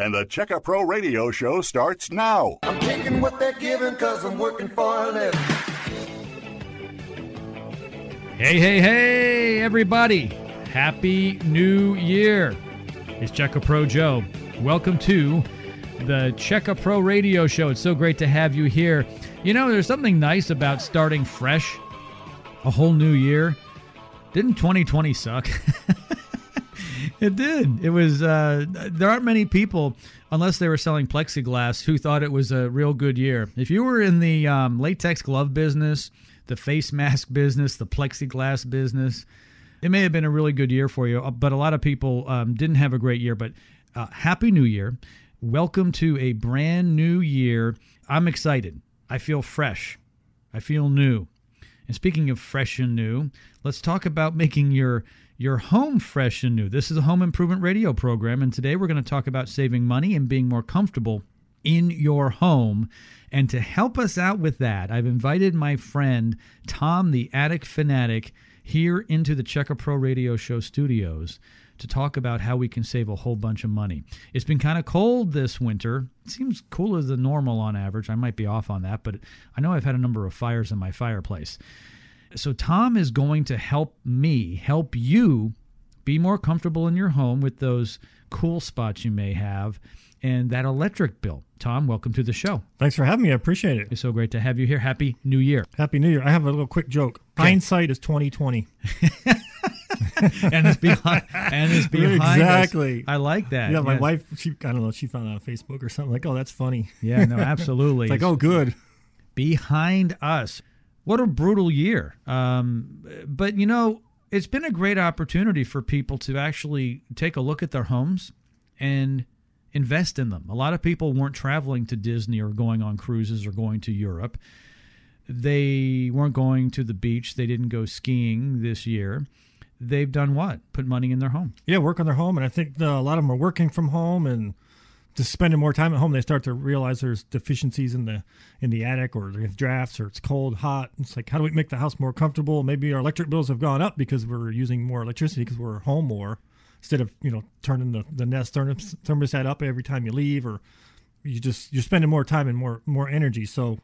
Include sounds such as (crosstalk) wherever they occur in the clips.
And the Checka Pro Radio Show starts now. I'm taking what they're giving because I'm working for a living. Hey, hey, hey, everybody. Happy New Year. It's Checka Pro Joe. Welcome to the Checka Pro Radio Show. It's so great to have you here. You know, there's something nice about starting fresh, a whole new year. Didn't 2020 suck? (laughs) it did. It was, uh, there aren't many people, unless they were selling plexiglass, who thought it was a real good year. If you were in the um, latex glove business, the face mask (laughs) business, the plexiglass business, it may have been a really good year for you, uh, but a lot of people um, didn't have a great year. But uh, Happy New Year. Welcome to a brand new year. I'm excited. I feel fresh. I feel new. And speaking of fresh and new, let's talk about making your your home fresh and new. This is a home improvement radio program and today we're going to talk about saving money and being more comfortable in your home. And to help us out with that, I've invited my friend Tom the Attic Fanatic here into the Checka Pro Radio Show studios to talk about how we can save a whole bunch of money. It's been kind of cold this winter. It seems cooler than normal on average. I might be off on that, but I know I've had a number of fires in my fireplace. So, Tom is going to help me help you be more comfortable in your home with those cool spots you may have and that electric bill. Tom, welcome to the show. Thanks for having me. I appreciate it. It's so great to have you here. Happy New Year. Happy New Year. I have a little quick joke. Okay. Hindsight is twenty twenty. (laughs) and it's behind and it's behind us. Exactly. I like that. Yeah, my wife. She I don't know. She found it on Facebook or something. Like, oh, that's funny. Yeah, no, (laughs) absolutely. It's like, oh, good. behind us. What a brutal year. Um, but you know, it's been a great opportunity for people to actually take a look at their homes and invest in them. A lot of people weren't traveling to Disney or going on cruises or going to Europe. They weren't going to the beach. They didn't go skiing this year. They've done what? Put money in their home. Yeah, work on their home, and I think a lot of them are working from home and just spending more time at home. They start to realize there's deficiencies in the in the attic, or have drafts, or it's cold, hot. It's like, how do we make the house more comfortable? Maybe our electric bills have gone up because we're using more electricity because we're home more instead of you know turning the the Nest thermos- thermostat up every time you leave, or you just you're spending more time and more more energy. So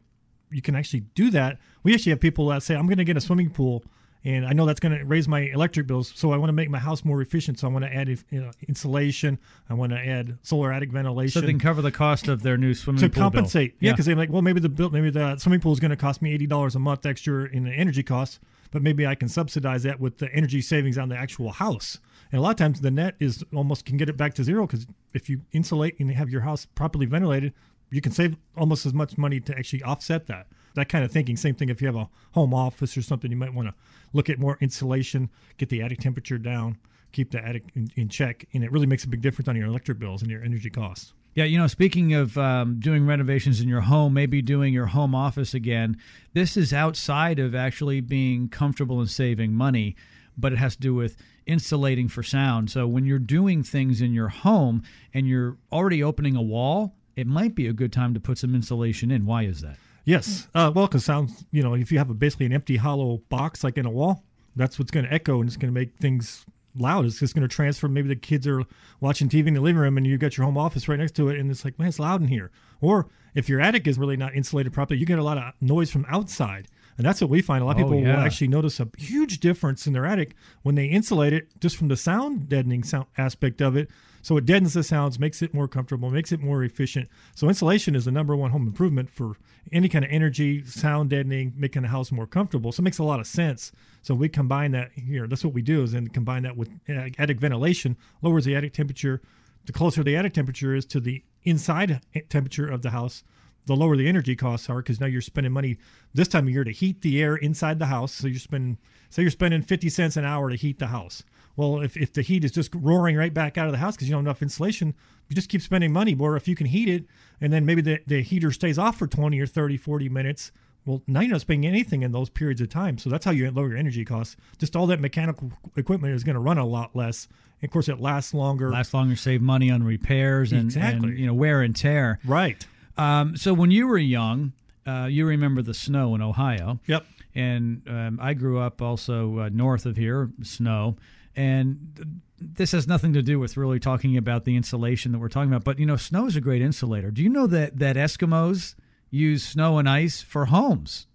you can actually do that. We actually have people that say, I'm going to get a swimming pool. And I know that's going to raise my electric bills, so I want to make my house more efficient. So I want to add you know, insulation. I want to add solar attic ventilation So they can cover the cost of their new swimming to pool bill. compensate. Yeah, because they're like, well, maybe the bill, maybe the swimming pool is going to cost me eighty dollars a month extra in the energy costs, but maybe I can subsidize that with the energy savings on the actual house. And a lot of times the net is almost can get it back to zero because if you insulate and have your house properly ventilated, you can save almost as much money to actually offset that. That kind of thinking. Same thing if you have a home office or something, you might want to look at more insulation, get the attic temperature down, keep the attic in, in check, and it really makes a big difference on your electric bills and your energy costs. Yeah, you know, speaking of um, doing renovations in your home, maybe doing your home office again, this is outside of actually being comfortable and saving money, but it has to do with insulating for sound. So when you're doing things in your home and you're already opening a wall, it might be a good time to put some insulation in. Why is that? Yes. Uh, well, because sounds, you know, if you have a, basically an empty hollow box like in a wall, that's what's going to echo and it's going to make things loud. It's just going to transfer. Maybe the kids are watching TV in the living room and you've got your home office right next to it and it's like, man, it's loud in here. Or if your attic is really not insulated properly, you get a lot of noise from outside. And that's what we find. A lot of Oh, people yeah. will actually notice a huge difference in their attic when they insulate it just from the sound deadening sound aspect of it. So it deadens the sounds, makes it more comfortable, makes it more efficient. So insulation is the number one home improvement for any kind of energy, sound deadening, making the house more comfortable. So it makes a lot of sense. So we combine that here. That's what we do is then combine that with attic ventilation, lowers the attic temperature. The closer the attic temperature is to the inside temperature of the house, the lower the energy costs are because now you're spending money this time of year to heat the air inside the house. So you're spending, say you're spending 50 cents an hour to heat the house. Well, if, if the heat is just roaring right back out of the house because you don't have enough insulation, you just keep spending money. Or if you can heat it and then maybe the, the heater stays off for 20 or 30, 40 minutes, well, now you're not spending anything in those periods of time. So that's how you lower your energy costs. Just all that mechanical equipment is going to run a lot less. And of course, it lasts longer. Last longer, save money on repairs and, Exactly. and you know wear and tear. right. Um, so when you were young, uh, you remember the snow in Ohio. Yep. And um, I grew up also uh, north of here, snow. And this has nothing to do with really talking about the insulation that we're talking about, but you know, snow is a great insulator. Do you know that that Eskimos use snow and ice for homes?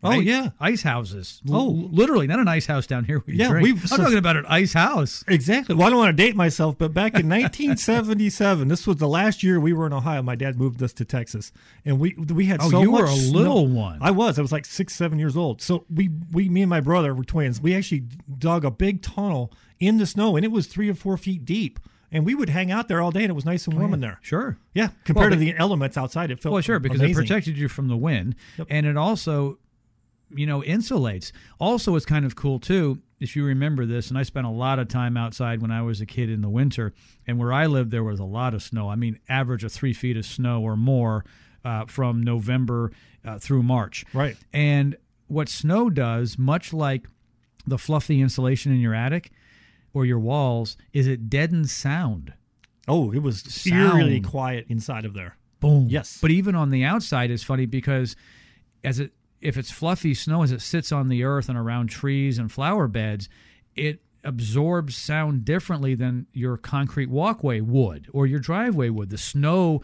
Oh, yeah. ice houses. Oh. Literally, not an ice house down here. Yeah, drink. we've- I'm so- talking about an ice house. Exactly. Well, I don't want to date myself, but back in (laughs) 1977, this was the last year we were in Ohio. My dad moved us to Texas, and we we had Oh, so you much were a snow. little one. I was. I was like six, seven years old. So we we me and my brother were twins. We actually dug a big tunnel in the snow, and it was three or four feet deep. And we would hang out there all day, and it was nice and warm in there. Sure. Yeah, compared Well, to the elements outside, it felt Well, sure, because amazing. it protected you from the wind, and it also, you know, insulates. Also, it's kind of cool too. If you remember this, and I spent a lot of time outside when I was a kid in the winter, and where I lived, there was a lot of snow. I mean, average of three feet of snow or more uh, from November uh, through March. Right. And what snow does, much like the fluffy insulation in your attic or your walls, is it deadens sound. Oh, it was eerily quiet inside of there. Boom. Yes. But even on the outside is funny because as it if it's fluffy snow as it sits on the earth and around trees and flower beds, it absorbs sound differently than your concrete walkway would or your driveway would. The snow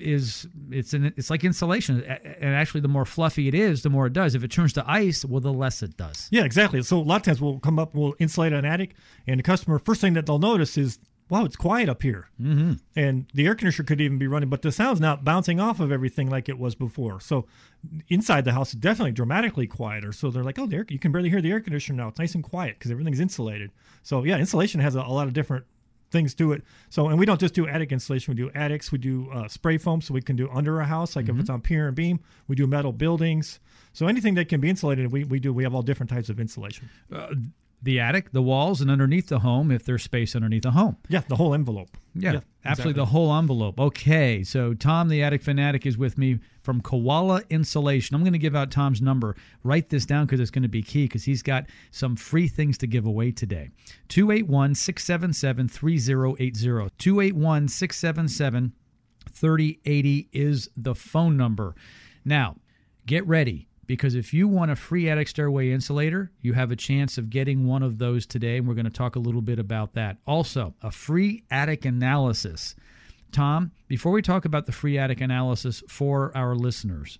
is it's an, it's like insulation, and actually, the more fluffy it is, the more it does. If it turns to ice, well, the less it does. Yeah, exactly. So a lot of times we'll come up, we'll insulate an attic, and the customer first thing that they'll notice is, wow, it's quiet up here, mm-hmm. and the air conditioner could even be running, but the sound's not bouncing off of everything like it was before. So inside the house is definitely dramatically quieter. So they're like, oh, the air, you can barely hear the air conditioner now. It's nice and quiet because everything's insulated. So yeah, insulation has a, a lot of different things to it. So, and we don't just do attic insulation. We do attics. We do uh, spray foam, so we can do under a house, like if it's on pier and beam. We do metal buildings. So anything that can be insulated, we, we do. We have all different types of insulation. The attic, the walls, and underneath the home, if there's space underneath the home. Yeah, the whole envelope. Yeah, absolutely exactly. the whole envelope. Okay, so Tom, the attic fanatic, is with me from Koala Insulation. I'm going to give out Tom's number. Write this down because it's going to be key because he's got some free things to give away today. 281 677 3080. 281 677 3080 is the phone number. Now, get ready because if you want a free attic stairway insulator, you have a chance of getting one of those today, and we're going to talk a little bit about that. Also, a free attic analysis. Tom, before we talk about the free attic analysis for our listeners,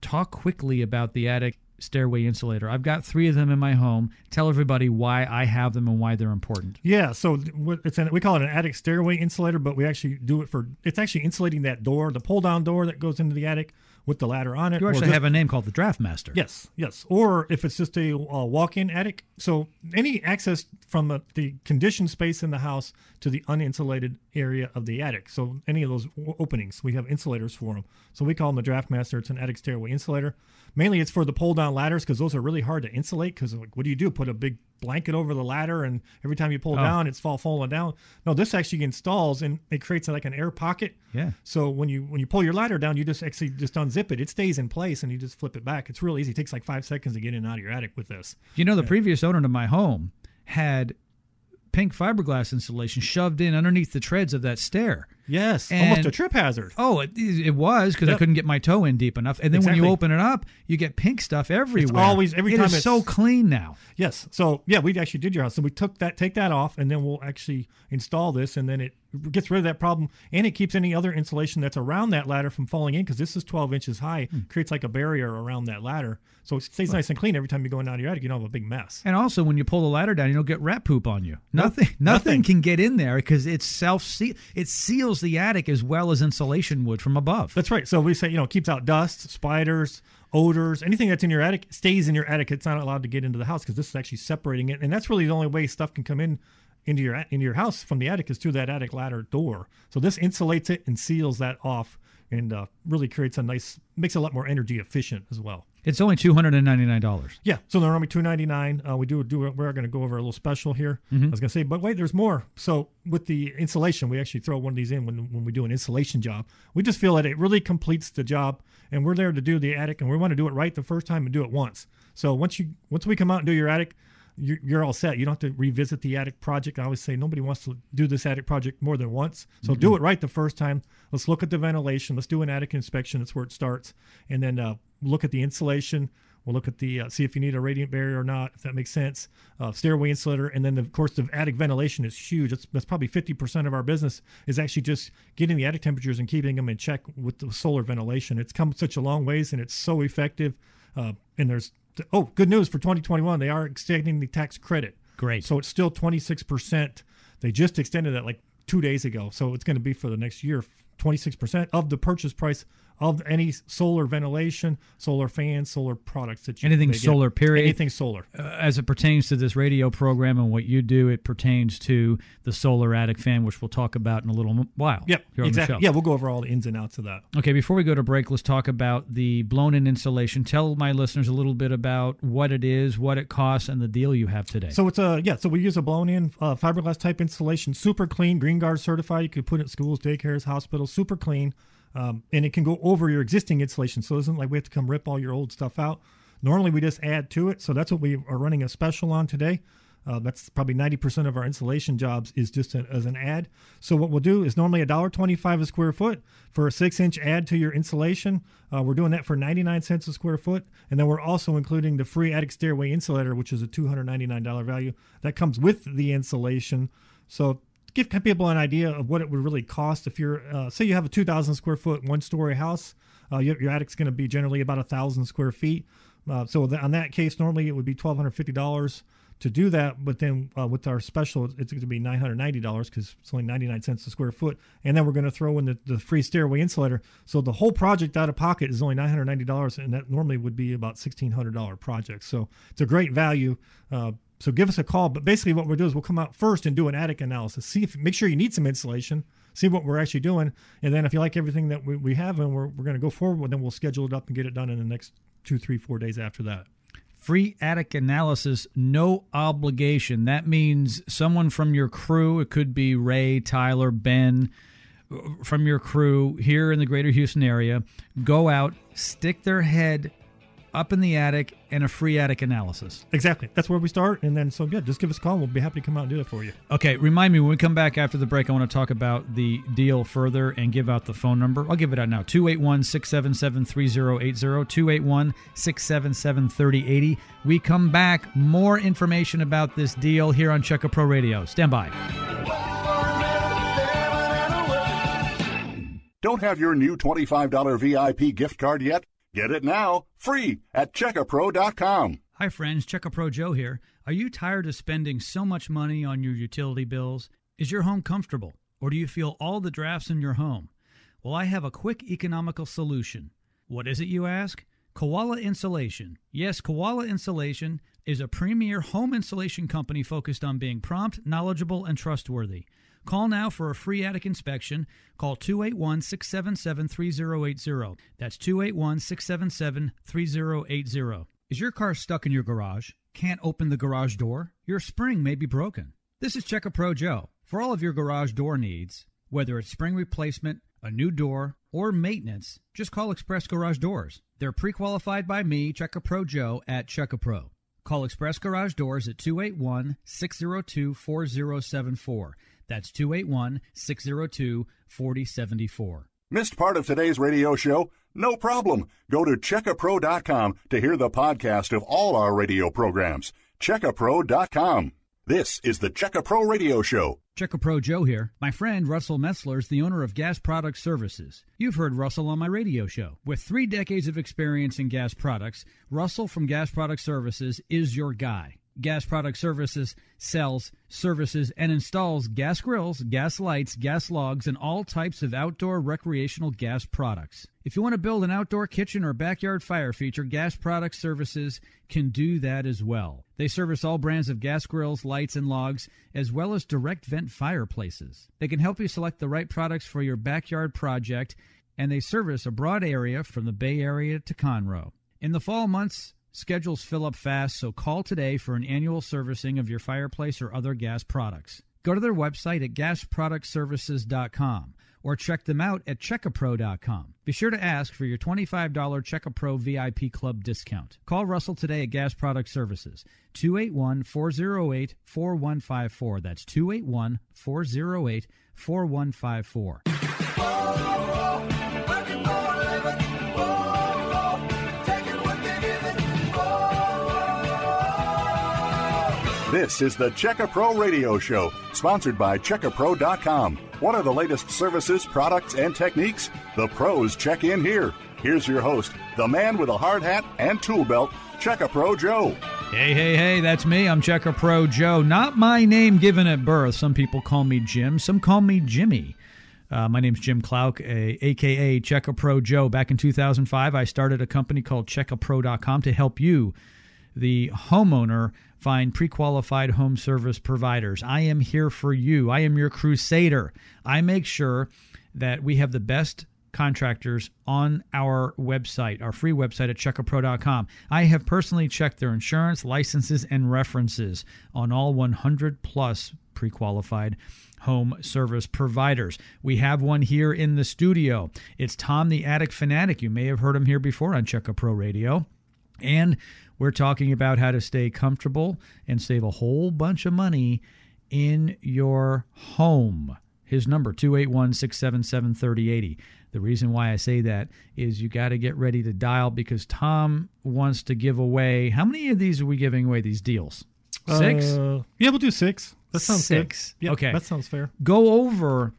talk quickly about the attic stairway insulator. I've got three of them in my home. Tell everybody why I have them and why they're important. Yeah, so it's an, we call it an attic stairway insulator, but we actually do it for it's actually insulating that door, the pull down door that goes into the attic with the ladder on it. You actually just- have a name called the Draft Master. Yes, yes. Or if it's just a uh, walk-in attic, so any access from uh, the conditioned space in the house to the uninsulated area of the attic. So any of those openings, we have insulators for them. So we call them the Draft Master. It's an attic stairway insulator. Mainly, it's for the pull-down ladders because those are really hard to insulate. Because like, what do you do? Put a big blanket over the ladder, and every time you pull Oh. down, it's fall falling down. No, this actually installs and it creates like an air pocket. Yeah. So when you when you pull your ladder down, you just actually just unzip it. It stays in place, and you just flip it back. It's real easy. It takes like five seconds to get in and out of your attic with this. You know, the previous owner to my home had pink fiberglass insulation shoved in underneath the treads of that stair. Yes, And- almost a trip hazard. Oh, it, it was because I couldn't get my toe in deep enough. And then when you open it up, you get pink stuff everywhere. always- every It time it's- so clean now. Yes. So yeah, we actually did your house. So we took that, take that off, and then we'll actually install this, and then it gets rid of that problem, and it keeps any other insulation that's around that ladder from falling in because this is 12 inches high, Hmm. creates like a barrier around that ladder, so it stays nice and clean every time you go in and out of your attic. You don't have a big mess. And also, when you pull the ladder down, you don't get rat poop on you. Nothing, (laughs) nothing, nothing. can get in there because it's self seal. It seals the attic as well as insulation would from above. That's right. So we say, you know, keeps out dust, spiders, odors, anything that's in your attic stays in your attic. It's not allowed to get into the house because this is actually separating it. And that's really the only way stuff can come in into your into your house from the attic is through that attic ladder door. So this insulates it and seals that off and uh, really creates a nice makes it a lot more energy efficient as well. It's only two hundred and ninety nine dollars. Yeah, so they're only two ninety nine. Uh, we do do we're going to go over a little special here. I was going to say, but wait, there's more. So with the insulation, we actually throw one of these in when when we do an insulation job. We just feel that it really completes the job, and we're there to do the attic, and we want to do it right the first time and do it once. So once you once we come out and do your attic. You're, you're all set. You don't have to revisit the attic project. I always say nobody wants to do this attic project more than once. So do it right the first time. Let's look at the ventilation. Let's do an attic inspection. That's where it starts. And then uh, look at the insulation We'll look at the uh, see if you need a radiant barrier or not, if that makes sense. Uh, stairway insulator, and then the, of course the attic ventilation is huge. That's, that's probably 50% of our business is actually just getting the attic temperatures and keeping them in check with the solar ventilation. It's come such a long ways, and it's so effective. Uh, and there's oh, good news for 2021. They are extending the tax credit. Great. So it's still 26%. They just extended that like two days ago. So it's going to be for the next year, 26% of the purchase price of any solar ventilation, solar fans, solar products that you anything they get. solar period anything solar. uh, as it pertains to this radio program and what you do it pertains to the solar attic fan which we'll talk about in a little while Yep, exactly. the show Yeah, we'll go over all the ins and outs of that. okay before we go to break let's talk about the blown in insulation tell my listeners a little bit about what it is what it costs and the deal you have today So it's a yeah. So we use a blown-in uh, fiberglass type insulation, super clean, Green Guard certified. You could put it in schools, daycares, hospitals, super clean, um, and it can go over your existing insulation. So it isn't like we have to come rip all your old stuff out. Normally we just add to it. So that's what we are running a special on today. Uh, that's probably 90% of our insulation jobs is just as an ad. So what we'll do is normally $1.25 a square foot for a six inch add to your insulation. Uh, we're doing that for 99 cents a square foot. And then we're also including the free attic stairway insulator, which is a $299 value. That comes with the insulation. So give people an idea of what it would really cost if you're, uh, say you have a 2,000 square foot, one story house. Uh, your, your attic's going to be generally about a thousand square feet. Uh, so th- on that case, normally it would be twelve hundred fifty dollars to do that. But then uh, with our special, it's going to be nine hundred ninety dollars because it's only ninety nine cents a square foot. And then we're going to throw in the, the free stairway insulator. So the whole project out of pocket is only nine hundred ninety dollars, and that normally would be about sixteen hundred dollar project. So it's a great value. So give us a call. But basically, what we'll do is we'll come out first and do an attic analysis. See if make sure you need some insulation. See what we're actually doing, and then if you like everything that we, we have and we're, we're going to go forward, then we'll schedule it up and get it done in the next two, three, four days after that. free attic analysis no obligation that means someone from your crew it could be ray tyler ben from your crew here in the greater houston area go out stick their head up in the attic and a free attic analysis Exactly. That's where we start. And then, so yeah, just give us a call. We'll be happy to come out and do it for you. okay remind me when we come back after the break i want to talk about the deal further and give out the phone number i'll give it out now 281-677-3080 281-677-3080 we come back more information about this deal here on Check Pro Radio stand by Don't have your new $25 VIP gift card yet? Get it now, free at checkapro.com. Hi, friends. Check Pro Joe here. Are you tired of spending so much money on your utility bills? Is your home comfortable, or do you feel all the drafts in your home? Well, I have a quick economical solution. What is it, you ask? Koala Insulation. Yes, Koala Insulation is a premier home insulation company focused on being prompt, knowledgeable, and trustworthy. Call now for a free attic inspection. Call 281 677 3080. That's 281 677 3080. Is your car stuck in your garage? Can't open the garage door? Your spring may be broken. This is Check a Pro Joe. For all of your garage door needs, whether it's spring replacement, a new door, or maintenance, just call Express Garage Doors. They're pre qualified by me, Check a Pro Joe, at Check a Pro. Call Express Garage Doors at 281 602 4074. That's 281 602 4074. Missed part of today's radio show? No problem. Go to checkapro.com to hear the podcast of all our radio programs. Checkapro.com. This is the Checkapro Radio Show. Check a Pro Joe here. My friend Russell Metzler is the owner of Gas Product Services. You've heard Russell on my radio show. With three decades of experience in gas products, Russell from Gas Product Services is your guy. Gas Product Services sells, services, and installs gas grills, gas lights, gas logs, and all types of outdoor recreational gas products. If you want to build an outdoor kitchen or backyard fire feature, Gas Product Services can do that as well. They service all brands of gas grills, lights, and logs, as well as direct vent fireplaces. They can help you select the right products for your backyard project, and they service a broad area from the Bay Area to Conroe. In the fall months, Schedules fill up fast, so call today for an annual servicing of your fireplace or other gas products. Go to their website at gasproductservices.com or check them out at checkapro.com. Be sure to ask for your $25 Checkapro VIP Club discount. Call Russell today at Gas Product Services, 281 408 4154. That's 281 408 4154. This is the Checka Pro Radio Show, sponsored by CheckaPro.com. What are the latest services, products, and techniques? The pros check in here. Here's your host, the man with a hard hat and tool belt, Checka Pro Joe. Hey, hey, hey, that's me. I'm Checker Pro Joe. Not my name given at birth. Some people call me Jim, some call me Jimmy. Uh, my name's Jim Clouk, a, aka Checker Pro Joe. Back in 2005, I started a company called CheckaPro.com to help you, the homeowner, find pre qualified home service providers. I am here for you. I am your crusader. I make sure that we have the best contractors on our website, our free website at checkapro.com. I have personally checked their insurance, licenses, and references on all 100 plus pre qualified home service providers. We have one here in the studio. It's Tom the Attic Fanatic. You may have heard him here before on Check Pro Radio. And we're talking about how to stay comfortable and save a whole bunch of money in your home. His number 281-677-3080. The reason why I say that is you got to get ready to dial because Tom wants to give away How many of these are we giving away these deals? 6? Uh, yeah, we'll do six. That sounds Six. Good. Yep, Okay. that sounds fair. go over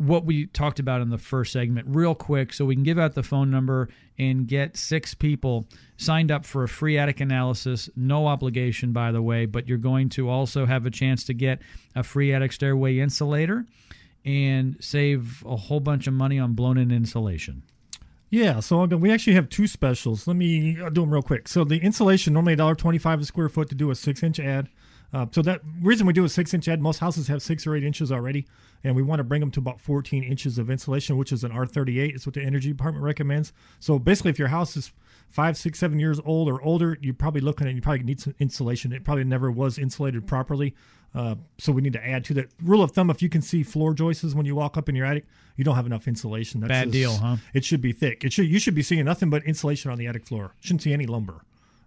what we talked about in the first segment real quick so we can give out the phone number and get six people signed up for a free attic analysis no obligation by the way but you're going to also have a chance to get a free attic stairway insulator and save a whole bunch of money on blown in insulation Yeah, so we actually have two specials. Let me do them real quick. So the insulation normally $1.25 a square foot to do a six inch ad. Uh, so that reason we do a six inch ad, most houses have six or eight inches already, and we want to bring them to about 14 inches of insulation, which is an R38. It's what the energy department recommends. So basically, if your house is five, six, seven years old or older, you're probably looking at you probably need some insulation. It probably never was insulated properly. Uh, so we need to add to that rule of thumb. If you can see floor joists when you walk up in your attic, you don't have enough insulation. That's Bad just- deal, huh? It should be thick. It should you should be seeing nothing but insulation on the attic floor. Shouldn't see any lumber.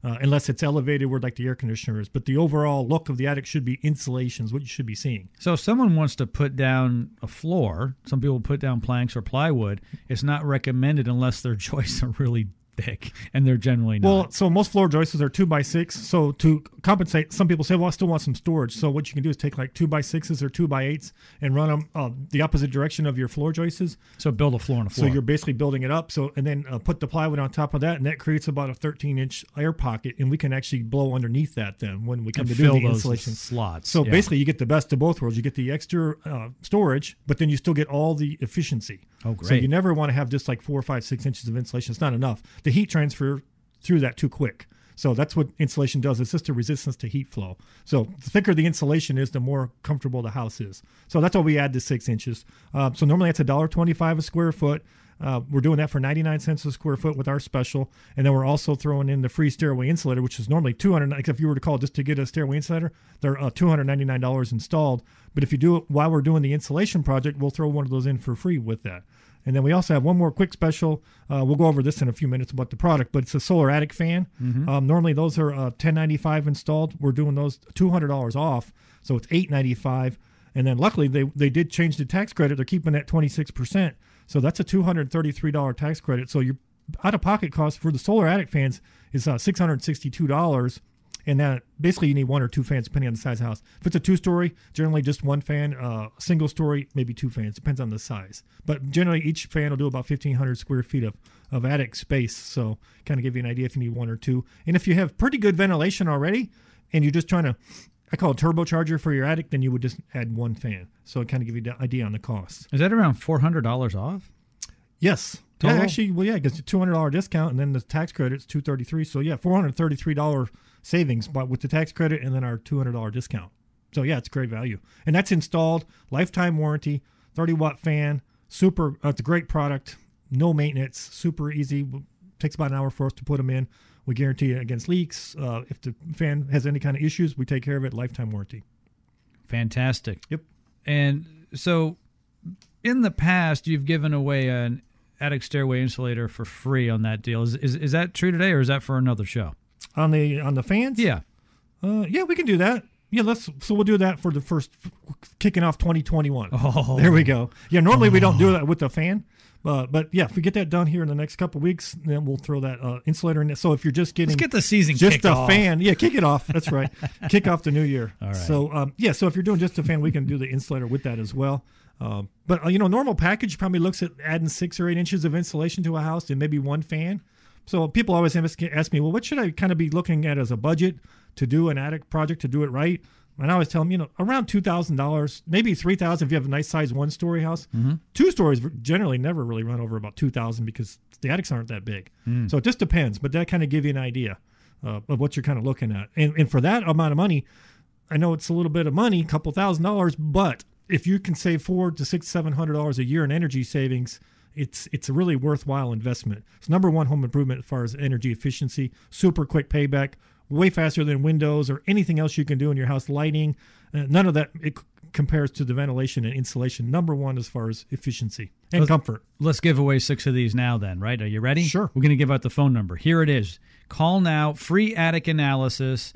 Uh, unless it's elevated where like the air conditioner is. But the overall look of the attic should be insulation is what you should be seeing. so if someone wants to put down a floor some people put down planks or plywood it's not recommended unless their (laughs) joists are really thick and they're generally not Well, so most floor joists are two by six. So to compensate, some people say, "Well, I still want some storage." So what you can do is take like two by sixes or two by eights and run them uh, the opposite direction of your floor joists. So build a floor and a floor. So you're basically building it up. So and then uh, put the plywood on top of that, and that creates about a 13 inch air pocket, and we can actually blow underneath that then when we come and to fill do the those insulation. slots. So Yeah. basically, you get the best of both worlds. You get the extra uh, storage, but then you still get all the efficiency. Oh, So you never want to have just like four, five, six inches of insulation. It's not enough. The heat transfer through that too quick. So that's what insulation does. It's just a resistance to heat flow. So the thicker the insulation is, the more comfortable the house is. So that's why we add the six inches. Uh, so normally it's a dollar twenty-five a square foot. Uh, we're doing that for 99 cents a square foot with our special. And then we're also throwing in the free stairway insulator, which is normally 200 like if you were to call just to get a stairway insulator, they're uh, $299 installed. But if you do it while we're doing the insulation project, we'll throw one of those in for free with that. And then we also have one more quick special. Uh, we'll go over this in a few minutes about the product, but it's a solar attic fan. Um, normally those are uh, 1095 installed. We're doing those $200 off, so it's 895. And then luckily they they did change the tax credit. They're keeping that 26%. So that's a $233 tax credit. So your out of pocket cost for the solar attic fans is uh, $662 and that basically you need one or two fans depending on the size of the house. If it's a two story, generally just one fan. Uh, single story, maybe two fans. Depends on the size. But generally each fan will do about fifteen hundred square feet of of attic space. So kind of give you an idea if you need one or two. And if you have pretty good ventilation already, and you're just trying to I call it turbocharger for your attic, then you would just add one fan. So it kind of give you the idea on the cost. Is that around four hundred dollars off? Yes. Total? Yeah, actually, well, yeah, because two hundred dollar discount, and then the tax credit is two thirty three. So yeah, four hundred thirty three dollar savings, but with the tax credit and then our two hundred dollar discount. So yeah, it's great value, and that's installed, lifetime warranty, thirty watt fan, super. Uh, it's a great product, no maintenance, super easy. Takes about an hour for us to put them in. We guarantee it against leaks. Uh, if the fan has any kind of issues, we take care of it. Lifetime warranty. Fantastic. Yep. And so, in the past, you've given away an attic stairway insulator for free on that deal. Is, is is that true today, or is that for another show? On the on the fans, Yeah. Uh, yeah, we can do that. Yeah, let's. So we'll do that for the first kicking off 2021. Oh. There we go. Yeah, normally we don't do that with the fan, Uh, but yeah, if we get that done here in the next couple weeks, then we'll throw that uh, insulator in. So if you're just getting Let's get the season just a off. fan, yeah, kick it off. That's right, (laughs) kick off the new year. All right. So um, yeah, so if you're doing just a fan, we can do the insulator with that as well. Um, but uh, you know, normal package probably looks at adding six or eight inches of insulation to a house and maybe one fan. So people always ask me, well, what should I kind of be looking at as a budget to do an attic project to do it right? And I always tell them, you know, around two thousand dollars, maybe three thousand if you have a nice size one story house. Two stories generally never really run over about two thousand because the attics aren't that big. So it just depends, but that kind of give you an idea uh, of what you're kind of looking at. And and for that amount of money, I know it's a little bit of money, a couple thousand dollars, but if you can save four to six, seven hundred dollars a year in energy savings, it's it's a really worthwhile investment. It's number one home improvement as far as energy efficiency, super quick payback, way faster than windows or anything else you can do in your house. Lighting, uh, none of that it compares to the ventilation and insulation. Number one as far as efficiency and Let's- comfort. Let's give away six of these now, then, right? Are you ready? Sure. We're going to give out the phone number. Here it is. Call now, free attic analysis,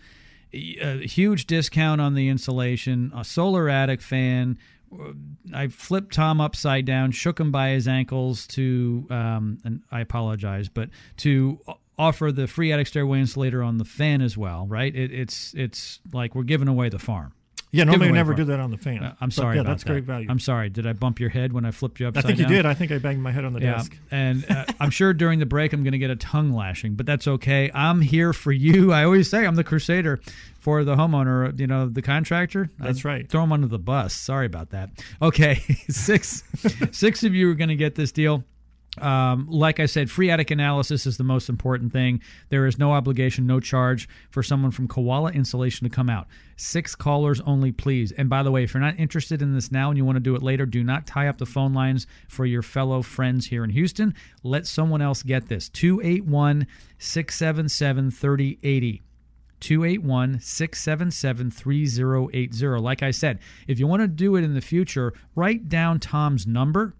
a huge discount on the insulation, a solar attic fan. I flipped Tom upside down, shook him by his ankles to, um, and I apologize, but to offer the free attic stairway insulator on the fan as well, right? It, it's it's like we're giving away the farm. Yeah, normally we never do that on the fan. Uh, I'm sorry yeah, about that's that. great value. I'm sorry. Did I bump your head when I flipped you upside down? I think you down? did. I think I banged my head on the Yeah, desk. and uh, (laughs) I'm sure during the break I'm going to get a tongue lashing, but that's okay. I'm here for you. I always say I'm the crusader for the homeowner. You know, the contractor. That's I right. Throw him under the bus. Sorry about that. Okay, (laughs) six six of you are going to get this deal. Um, like I said, free attic analysis is the most important thing. There is no obligation, no charge for someone from Koala Insulation to come out. Six callers only, please. And by the way, if you're not interested in this now and you want to do it later, do not tie up the phone lines for your fellow friends here in Houston. Let someone else get this. 281 677 3080. 281 677 3080. Like I said, if you want to do it in the future, write down Tom's number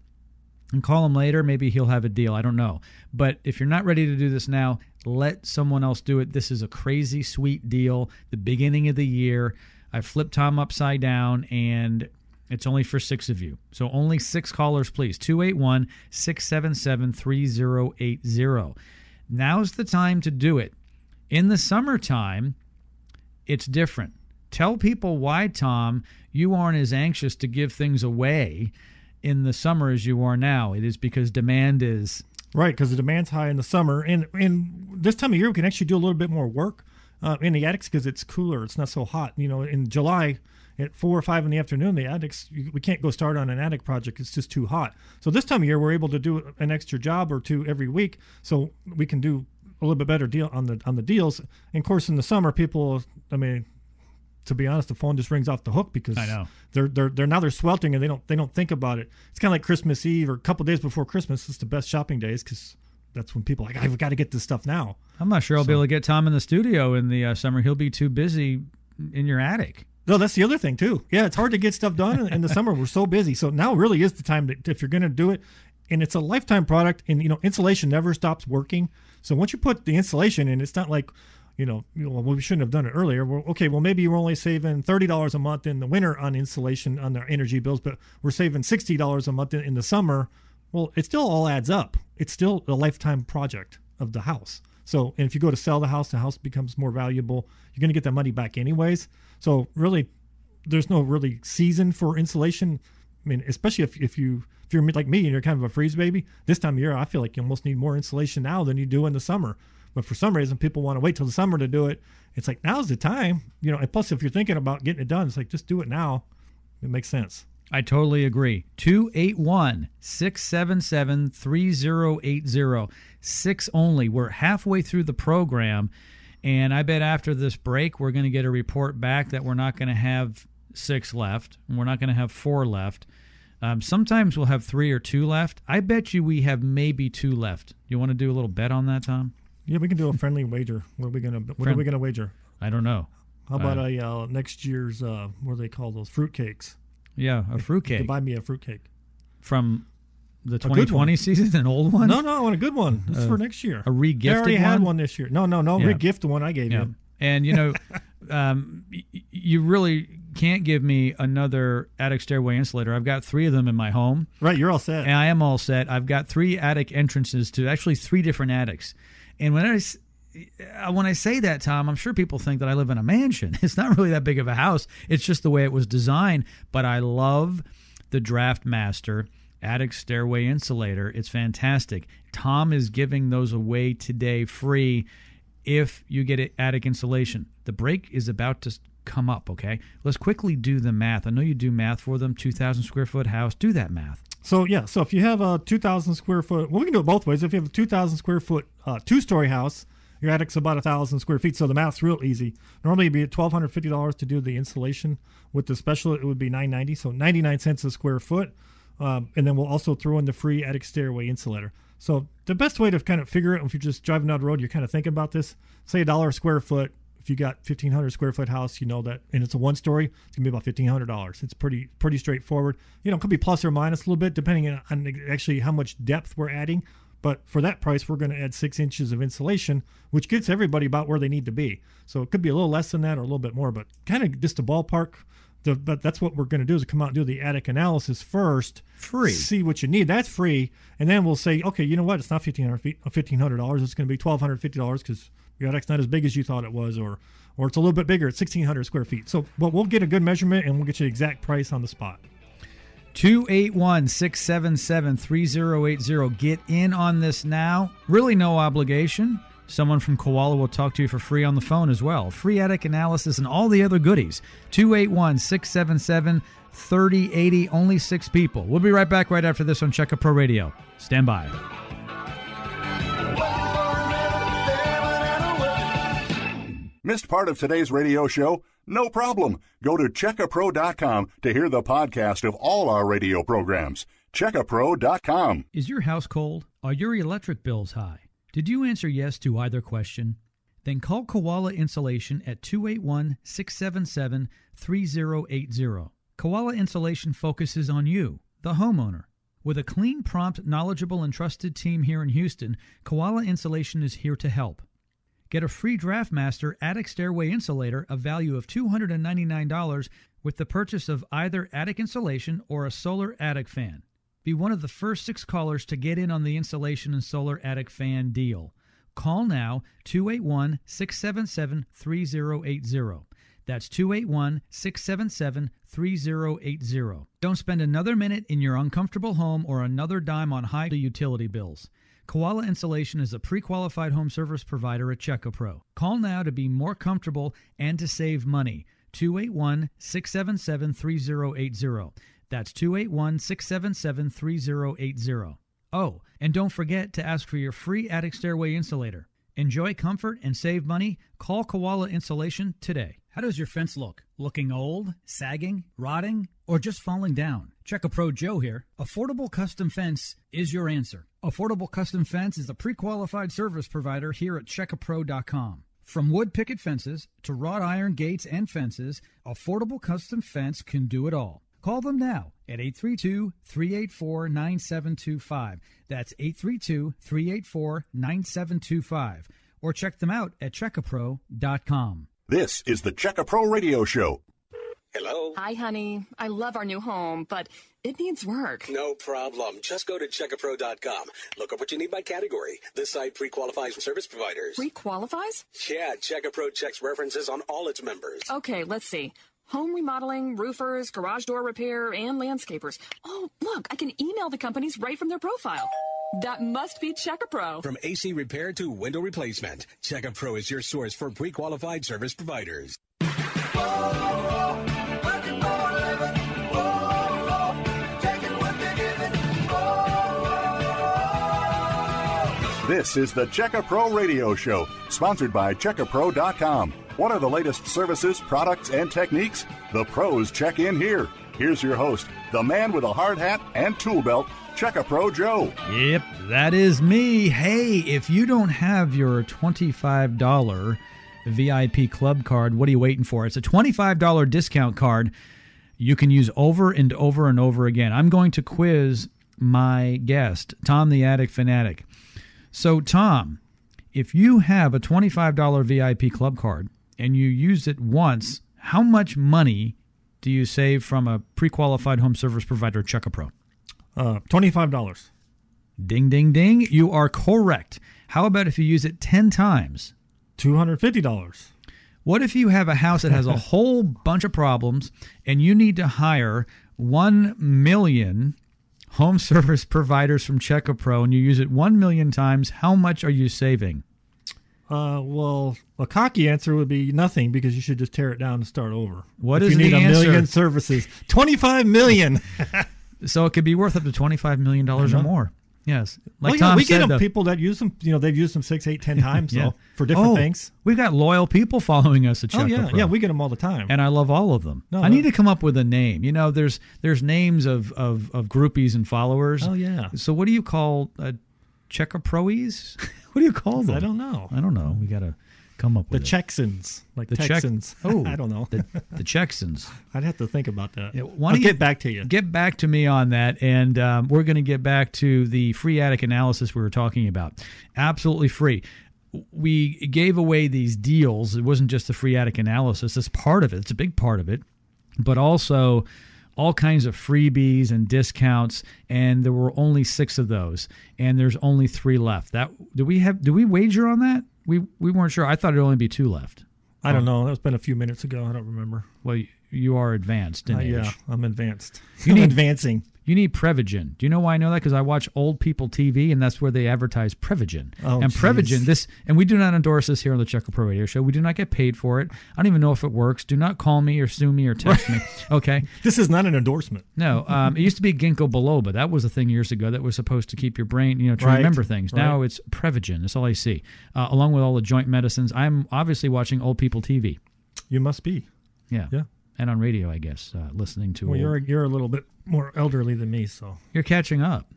and call him later. Maybe he'll have a deal. I don't know. But if you're not ready to do this now, let someone else do it. This is a crazy sweet deal. The beginning of the year. I flipped Tom upside down and it's only for six of you. So only six callers, please. 281 677 3080. Now's the time to do it. In the summertime, it's different. Tell people why, Tom, you aren't as anxious to give things away in the summer as you are now. It is because demand is Right, because the demand's high in the summer, and and this time of year we can actually do a little bit more work uh, in the attics because it's cooler. It's not so hot. You know, in July at four or five in the afternoon, the attics we can't go start on an attic project. It's just too hot. So this time of year we're able to do an extra job or two every week, so we can do a little bit better deal on the on the deals. And of course, in the summer, people, I mean, to be honest, the phone just rings off the hook because I know. they're they're they're now they're sweltering and they don't they don't think about it. It's kind of like Christmas Eve or a couple days before Christmas. It's the best shopping days because that's when people are like I've got to get this stuff now. I'm not sure I'll be able to get Tom in the studio in the uh, summer. He'll be too busy in your attic. No, that's the other thing too. Yeah, it's hard to get stuff done in, in the summer. We're so busy. So now really is the time that if you're going to do it, and it's a lifetime product, and you know insulation never stops working. So once you put the insulation in, it's not like you know, well, we shouldn't have done it earlier. Well, okay, well maybe you're only saving thirty dollars a month in the winter on insulation on their energy bills, but we're saving sixty dollars a month in, in the summer. Well, it still all adds up. It's still a lifetime project of the house. So, and if you go to sell the house, the house becomes more valuable. You're going to get that money back anyways. So, really, there's no really season for insulation. I mean, especially if, if you if you're like me and you're kind of a freeze baby, this time of year I feel like you almost need more insulation now than you do in the summer. But for some reason, people want to wait till the summer to do it. It's like now's the time, you know. And plus, if you're thinking about getting it done, it's like just do it now. It makes sense. I totally agree. 281 677 3080. Six only. We're halfway through the program. And I bet after this break, we're going to get a report back that we're not going to have six left. We're not going to have four left. Um, sometimes we'll have three or two left. I bet you we have maybe two left. You want to do a little bet on that, Tom? Yeah, we can do a friendly wager. What are we gonna What are we gonna wager? I don't know. How about a uh, next year's uh, what do they call those fruitcakes? Yeah, a To fruitcake buy me a fruitcake. from the good one. 2020 season, an old one. No, no, I want a good one. This is for next year. a regifted I already had one? one this year. No, no, no. Yeah. Regift the one I gave Yeah. you. And you know, (laughs) um, y- y- you really can't give me another attic stairway insulator. I've got three of them in my home. Right, you're all set. And I am all set. I've got three attic entrances to actually three different attics. And when I uh, when I say that, Tom, I'm sure people think that I live in a mansion. (laughs) It's not really that big of a house. It's just the way it was designed. But I love the DraftMaster attic stairway insulator. It's fantastic. Tom is giving those away today free if you get attic insulation. The break is about to come up, okay? Let's quickly do the math. I know you do math for them, 2,000 square foot house. Do that math. So, yeah, so if you have a 2,000 square foot, well, we can do it both ways. If you have a 2,000 square foot uh, two story house, your attic's about a thousand square feet, so the math's real easy. Normally, it'd be twelve hundred fifty dollars to do the insulation. With the special, it would be nine ninety, so ninety nine cents a square foot. Um, and then we'll also throw in the free attic stairway insulator. So the best way to kind of figure it, if you're just driving down the road, you're kind of thinking about this. Say a dollar a square foot. If you got 1,500 square foot house, you know that, and it's a one story, it's gonna be about $1,500. It's pretty pretty straightforward. You know, it could be plus or minus a little bit depending on actually how much depth we're adding. But for that price, we're going to add six inches of insulation, which gets everybody about where they need to be. So it could be a little less than that or a little bit more, but kind of just a ballpark the, but that's what we're going to do is come out and do the attic analysis first. Free. See what you need. That's free. And then we'll say, okay, you know what? It's not $1,500, $1,500. It's going to be $1,250 because your attic's not as big as you thought it was, or, or it's a little bit bigger. It's 1,600 square feet. So, but we'll get a good measurement and we'll get you the exact price on the spot. 281 677 3080. Get in on this now. Really, no obligation. Someone from Koala will talk to you for free on the phone as well. Free attic analysis and all the other goodies. 281 677 3080. Only six people. We'll be right back right after this on Checka Pro Radio. Stand by. Missed part of today's radio show? No problem. Go to checkapro.com to hear the podcast of all our radio programs. Checkapro.com. Is your house cold? Are your electric bills high? Did you answer yes to either question? Then call Koala Insulation at 281 677 3080. Koala Insulation focuses on you, the homeowner. With a clean, prompt, knowledgeable, and trusted team here in Houston, Koala Insulation is here to help. Get a free DraftMaster attic stairway insulator, a value of $299, with the purchase of either attic insulation or a solar attic fan. Be one of the first six callers to get in on the insulation and solar attic fan deal. Call now 281 677 3080. That's 281 677 3080. Don't spend another minute in your uncomfortable home or another dime on high utility bills. Koala Insulation is a pre qualified home service provider at Checkapro. Call now to be more comfortable and to save money. 281 677 3080. That's 281 677 3080. Oh, and don't forget to ask for your free attic stairway insulator. Enjoy comfort and save money. Call Koala Insulation today. How does your fence look? Looking old, sagging, rotting, or just falling down? Check a Pro Joe here. Affordable Custom Fence is your answer. Affordable Custom Fence is a pre qualified service provider here at checkapro.com. From wood picket fences to wrought iron gates and fences, Affordable Custom Fence can do it all. Call them now at 832 384 9725. That's 832 384 9725. Or check them out at checkapro.com. This is the Checka Pro Radio Show. Hello? Hi, honey. I love our new home, but it needs work. No problem. Just go to checkapro.com. Look up what you need by category. This site pre qualifies service providers. Pre qualifies? Yeah, Checkapro checks references on all its members. Okay, let's see. Home remodeling, roofers, garage door repair, and landscapers. Oh, look, I can email the companies right from their profile. That must be Checkapro. From AC repair to window replacement, Checkapro is your source for pre qualified service providers. This is the Checka Pro Radio Show, sponsored by CheckaPro.com. What are the latest services, products, and techniques? The pros check in here. Here's your host, the man with a hard hat and tool belt, Checka Pro Joe. Yep, that is me. Hey, if you don't have your $25 VIP club card, what are you waiting for? It's a $25 discount card you can use over and over and over again. I'm going to quiz my guest, Tom the Attic Fanatic. So, Tom, if you have a $25 VIP club card and you use it once, how much money do you save from a pre-qualified home service provider, Checka Pro? Uh, twenty-five dollars. Ding, ding, ding. You are correct. How about if you use it 10 times? Two hundred fifty dollars. What if you have a house that has a (laughs) whole bunch of problems and you need to hire 1 million home service providers from Checka Pro and you use it 1 million times? How much are you saving? Uh, well, a cocky answer would be nothing because you should just tear it down and start over. What if is you need a million services? Twenty-five million. (laughs) (laughs) So it could be worth up to $25 million or Uh-huh. more. Yes. Like well, yeah, we said, get them people that use them. You know, they've used them six, eight, ten (laughs) times Yeah. for different Oh, things. We've got loyal people following us at Checka Oh yeah, Pro. yeah, we get them all the time. and I love all of them. No, I no. need to come up with a name. You know, there's there's names of of, of groupies and followers. Oh, yeah. So what do you call uh, Checker Proes? (laughs) what do you call them? I don't know. I don't know. We got to come up The with it. Texans, like The Czech- Texans. (laughs) Oh, I don't know. The, the Texans. (laughs) I'd have to think about that. Yeah, why I'll don't you- get back to you. Get back to me on that, and um, we're going to get back to the free attic analysis we were talking about. Absolutely free. We gave away these deals. It wasn't just the free attic analysis. It's part of it. It's a big part of it, but also all kinds of freebies and discounts. And there were only six of those, and there's only three left. That do we have? Do we wager on that? We we weren't sure. I thought it'd only be two left. I don't know. That's been a few minutes ago. I don't remember. Well, you- are advanced in Uh, age. yeah, I'm advanced. You (laughs) need- advancing. You need Prevagen. Do you know why I know that? Because I watch old people TV, and that's where they advertise Prevagen. Oh, and geez. Prevagen, this, and we do not endorse this here on the Check a Pro Radio Show. We do not get paid for it. I don't even know if it works. Do not call me or sue me or text me. (laughs) Okay. This is not an endorsement. No, um, it used to be ginkgo biloba. That was a thing years ago that was supposed to keep your brain, you know, to Right, remember things. Now right. it's Prevagen. That's all I see, uh, along with all the joint medicines. I'm obviously watching old people TV. You must be. Yeah. Yeah. And on radio, I guess, uh, listening to. Well, old- you're you're a little bit more elderly than me, so you're catching up.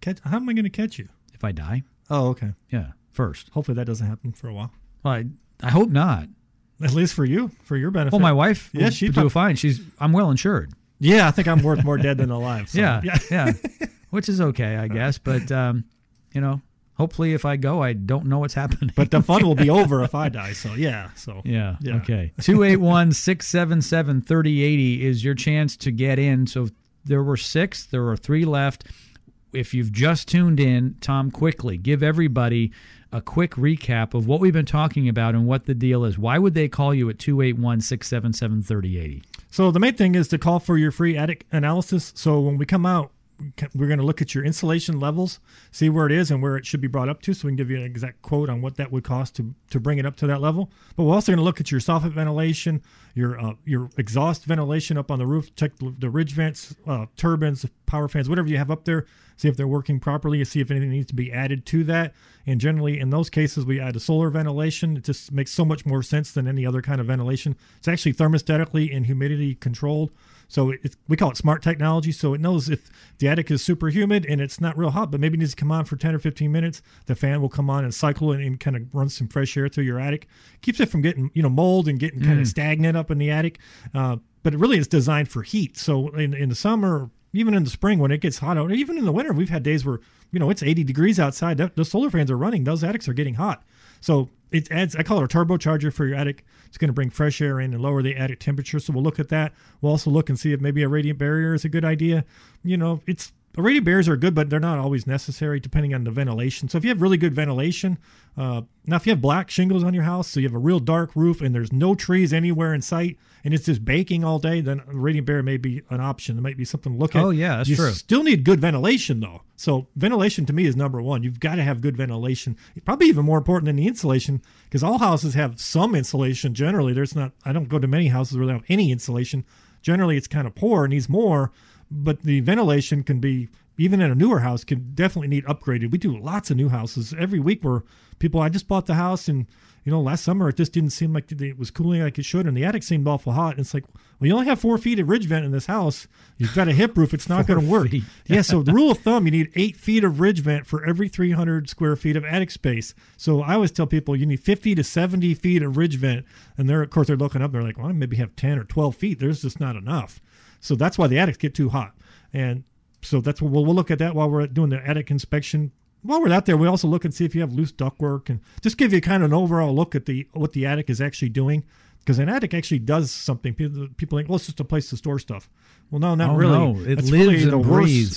catch, how am I going to catch you? If I die, Oh, okay. yeah, first. Hopefully that doesn't happen for a while. Well, I, I hope not. At least for you, for your benefit. Well, my wife, Yeah, she do prob- fine. She's I'm well insured. Yeah, I think I'm worth more dead than alive. So, (laughs) yeah, yeah, which is okay, I guess. But um, you know, hopefully, if I go, I don't know what's happening. But the fun will be (laughs) over if I die. So yeah. So yeah, Yeah. okay. 281 677 3080 is your chance to get in. So there were six, there are three left. If you've just tuned in, Tom, quickly give everybody a quick recap of what we've been talking about and what the deal is. Why would they call you at 281 677 3080? So the main thing is to call for your free attic analysis. So when we come out, we're going to look at your insulation levels, see where it is and where it should be brought up to, so we can give you an exact quote on what that would cost to to bring it up to that level. But we're also going to look at your soffit ventilation, your uh, your exhaust ventilation up on the roof, check the ridge vents, uh, turbines, power fans, whatever you have up there, see if they're working properly, see if anything needs to be added to that. And generally, in those cases, we add a solar ventilation. It just makes so much more sense than any other kind of ventilation. It's actually thermostatically and humidity controlled. So it, we call it smart technology. So it knows if the attic is super humid and it's not real hot, but maybe it needs to come on for 10 or 15 minutes, the fan will come on and cycle and, and kind of run some fresh air through your attic. Keeps it from getting, you know, mold and getting kind of stagnant up in the attic. Uh, but it really is designed for heat. So in, in the summer, even in the spring when it gets hot out, even in the winter, we've had days where, you know, it's 80 degrees outside. The solar fans are running. Those attics are getting hot. So it adds, I call it a turbocharger for your attic. It's going to bring fresh air in and lower the attic temperature. So we'll look at that. We'll also look and see if maybe a radiant barrier is a good idea. You know, it's radiant barriers are good, but they're not always necessary depending on the ventilation. So if you have really good ventilation, uh, now if you have black shingles on your house, so you have a real dark roof and there's no trees anywhere in sight, and it's just baking all day, then a radiant barrier may be an option. It might be something to look at. Oh, yeah, that's you true. Still need good ventilation though. So ventilation to me is number one. You've got to have good ventilation. Probably even more important than the insulation because all houses have some insulation. Generally, there's not. I don't go to many houses where they have any insulation. Generally, it's kind of poor. It needs more, but the ventilation can be even in a newer house can definitely need upgraded. We do lots of new houses every week where people. I just bought the house and you know, last summer it just didn't seem like it was cooling like it should, and the attic seemed awful hot. And it's like, well, you only have four feet of ridge vent in this house. You've got a hip roof; it's not (laughs) going to work. yeah. So the rule of thumb, you need eight feet of ridge vent for every 300 square feet of attic space. So I always tell people you need 50 to 70 feet of ridge vent, and they're of course they're looking up. They're like, well, I maybe have 10 or 12 feet. There's just not enough. So that's why the attics get too hot. And so that's what we'll, we'll look at that while we're doing the attic inspection while we're out there, we also look and see if you have loose ductwork and just give you kind of an overall look at the what the attic is actually doing because an attic actually does something. People, people think, well, it's just a place to store stuff. Well, no, not Oh, really. no. It It's lives really and the worst-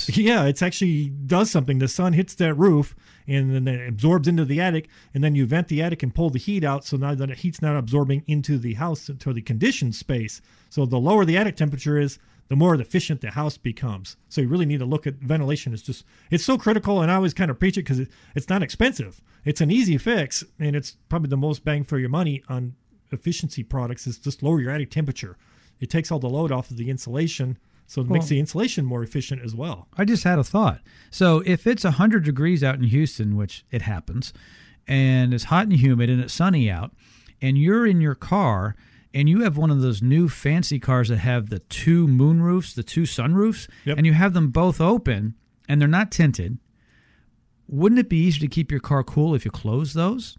breathes. (laughs) Yeah, it's actually does something. The sun hits that roof and then it absorbs into the attic, and then you vent the attic and pull the heat out. So now that the heat's not absorbing into the house into the conditioned space. So the lower the attic temperature is, the more efficient the house becomes. So you really need to look at ventilation. It's just it's so critical, and I always kind of preach it because it, it's not expensive. It's an easy fix, and it's probably the most bang for your money on efficiency products. Is just lower your attic temperature. It takes all the load off of the insulation, so it makes the insulation more efficient as well. I just had a thought. So if it's 100 degrees out in Houston, which it happens, and it's hot and humid and it's sunny out, and you're in your car and you have one of those new fancy cars that have the two moon roofs, the two sunroofs, Yep. and you have them both open and they're not tinted, wouldn't it be easier to keep your car cool if you close those?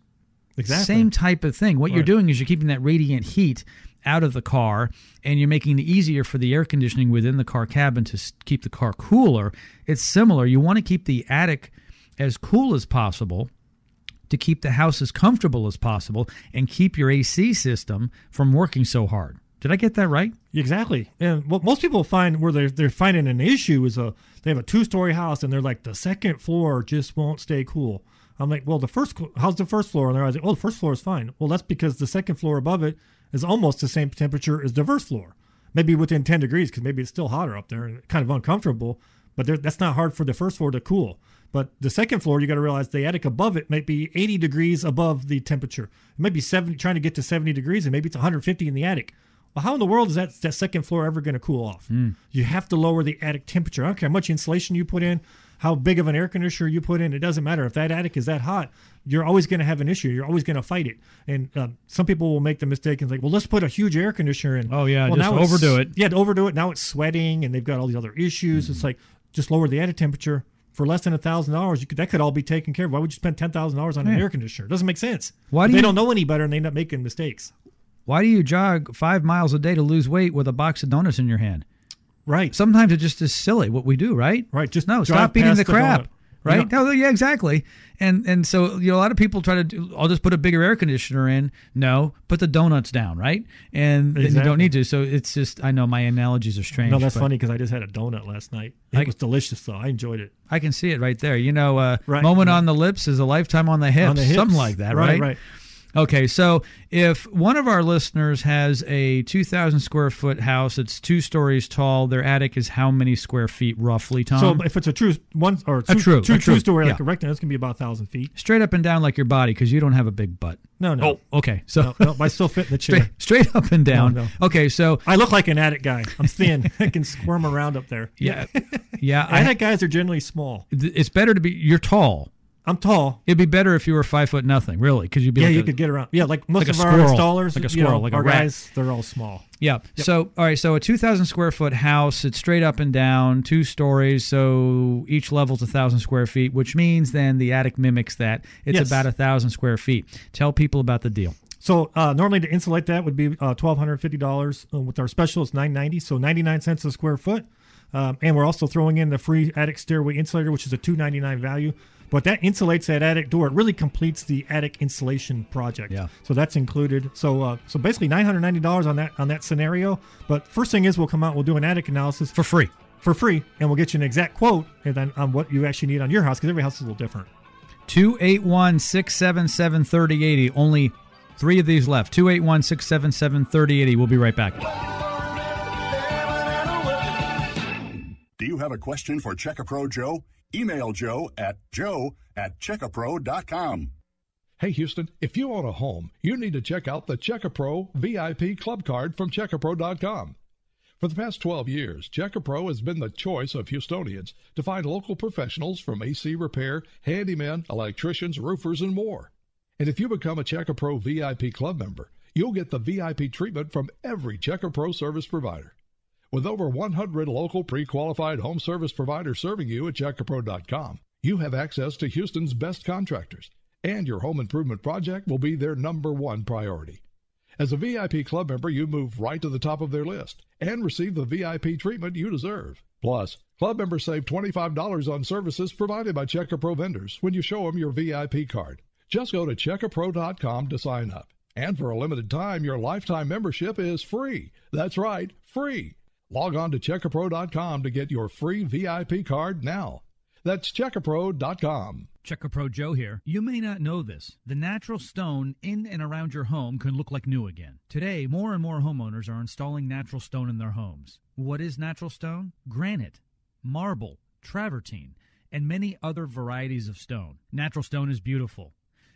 Exactly. Same type of thing. What you're doing is you're keeping that radiant heat out of the car and you're making it easier for the air conditioning within the car cabin to keep the car cooler. It's similar. You want to keep the attic as cool as possible to keep the house as comfortable as possible and keep your AC system from working so hard. Did I get that right? Exactly. And what most people find where they're, they're finding an issue is a they have a two story house and they're like the second floor just won't stay cool. I'm like, well, the first how's the first floor? And they're like, oh, the first floor is fine. Well, that's because the second floor above it is almost the same temperature as the first floor, maybe within 10 degrees because maybe it's still hotter up there and kind of uncomfortable. But that's not hard for the first floor to cool. But the second floor, you got to realize the attic above it might be 80 degrees above the temperature. It might be 70, trying to get to 70 degrees, and maybe it's 150 in the attic. Well, how in the world is that that second floor ever going to cool off? You have to lower the attic temperature. I don't care how much insulation you put in, how big of an air conditioner you put in. It doesn't matter if that attic is that hot. You're always going to have an issue. You're always going to fight it. And um, some people will make the mistake and like, well, let's put a huge air conditioner in. Oh, yeah, well, just now overdo it. Yeah, to overdo it. Now it's sweating, and they've got all these other issues. It's like just lower the attic temperature. For less than a thousand dollars, you could that could all be taken care of. Why would you spend ten thousand dollars on an Yeah. air conditioner? It doesn't make sense. Why do they you- don't know any better, and they end up making mistakes. Why do you jog five miles a day to lose weight with a box of donuts in your hand? Right. Sometimes it just is silly what we do, right? Right, just no, stop eating the the crap. donut. Right? Yeah. No, yeah, exactly. And and so you know a lot of people try to do. I'll just put a bigger air conditioner in. No, put the donuts down, right? And then you don't need to. So it's just I know my analogies are strange. No, that's funny because I just had a donut last night. It I- was delicious though. I enjoyed it. I can see it right there. You know, uh, Right. moment on the lips is a lifetime on the hips. On the hips. Something like that, right? Right. Okay, so if one of our listeners has a 2,000 square foot house, it's two stories tall. Their attic is how many square feet roughly, Tom? So if it's a true one or two, Um, true- two a true, true story like a rectangle, it's gonna be about a thousand feet. Straight up and down like your body because you don't have a big butt. No, no, Oh, okay. So no, no. I still fit in the chair. (laughs) straight, straight up and down. No, no. Okay, so I look like an attic guy. I'm thin. (laughs) I can squirm around up there. yeah, yeah. (laughs) I, attic guys are generally small. it's better to be. You're tall. I'm tall. It'd be better if you were five foot nothing, really, because you'd be Yeah, like you a- could get around. Yeah, like most like a of our squirrel. installers, Like a you know, squirrel, like a our rat. guys, they're all small. Yeah. So, all right. So, a 2,000 square foot house, it's straight up and down, two stories. So, each level's a 1,000 square feet, which means then the attic mimics that. It's Yes. about a 1,000 square feet. Tell people about the deal. So uh, normally to insulate that would be uh, twelve hundred fifty dollars. Uh, with our special, it's nine ninety, so ninety nine cents a square foot. Um, and we're also throwing in the free attic stairway insulator, which is a two ninety nine value. But that insulates that attic door. It really completes the attic insulation project. Yeah. So that's included. So uh, so basically nine hundred ninety dollars on that on that scenario. But first thing is we'll come out, we'll do an attic analysis For free. for free, and we'll get you an exact quote and then on what you actually need on your house because every house is a little different. 281 677 3080. Only three of these left. 281 677 3080. We'll be right back. Do you have a question for Checkapro Joe? Email Joe at joe at checkapro.com. Hey Houston, if you own a home, you need to check out the Checkapro VIP Club Card from Checkapro.com. For the past 12 years, Checkapro has been the choice of Houstonians to find local professionals from AC repair, handymen, electricians, roofers, and more. And if you become a Checkapro VIP Club member, you'll get the VIP treatment from every Checkapro service provider. With over 100 local pre-qualified home service providers serving you at Checkapro.com, you have access to Houston's best contractors, and your home improvement project will be their number one priority. As a VIP club member, you move right to the top of their list and receive the VIP treatment you deserve. Plus, club members save $25 on services provided by Checkapro vendors when you show them your VIP card. Just go to checkapro.com to sign up. And for a limited time, your lifetime membership is free. That's right, free. Log on to checkapro.com to get your free VIP card now. That's checkapro.com. Checkapro Joe here. You may not know this. The natural stone in and around your home can look like new again. Today, more and more homeowners are installing natural stone in their homes. What is natural stone? Granite, marble, travertine, and many other varieties of stone. Natural stone is beautiful.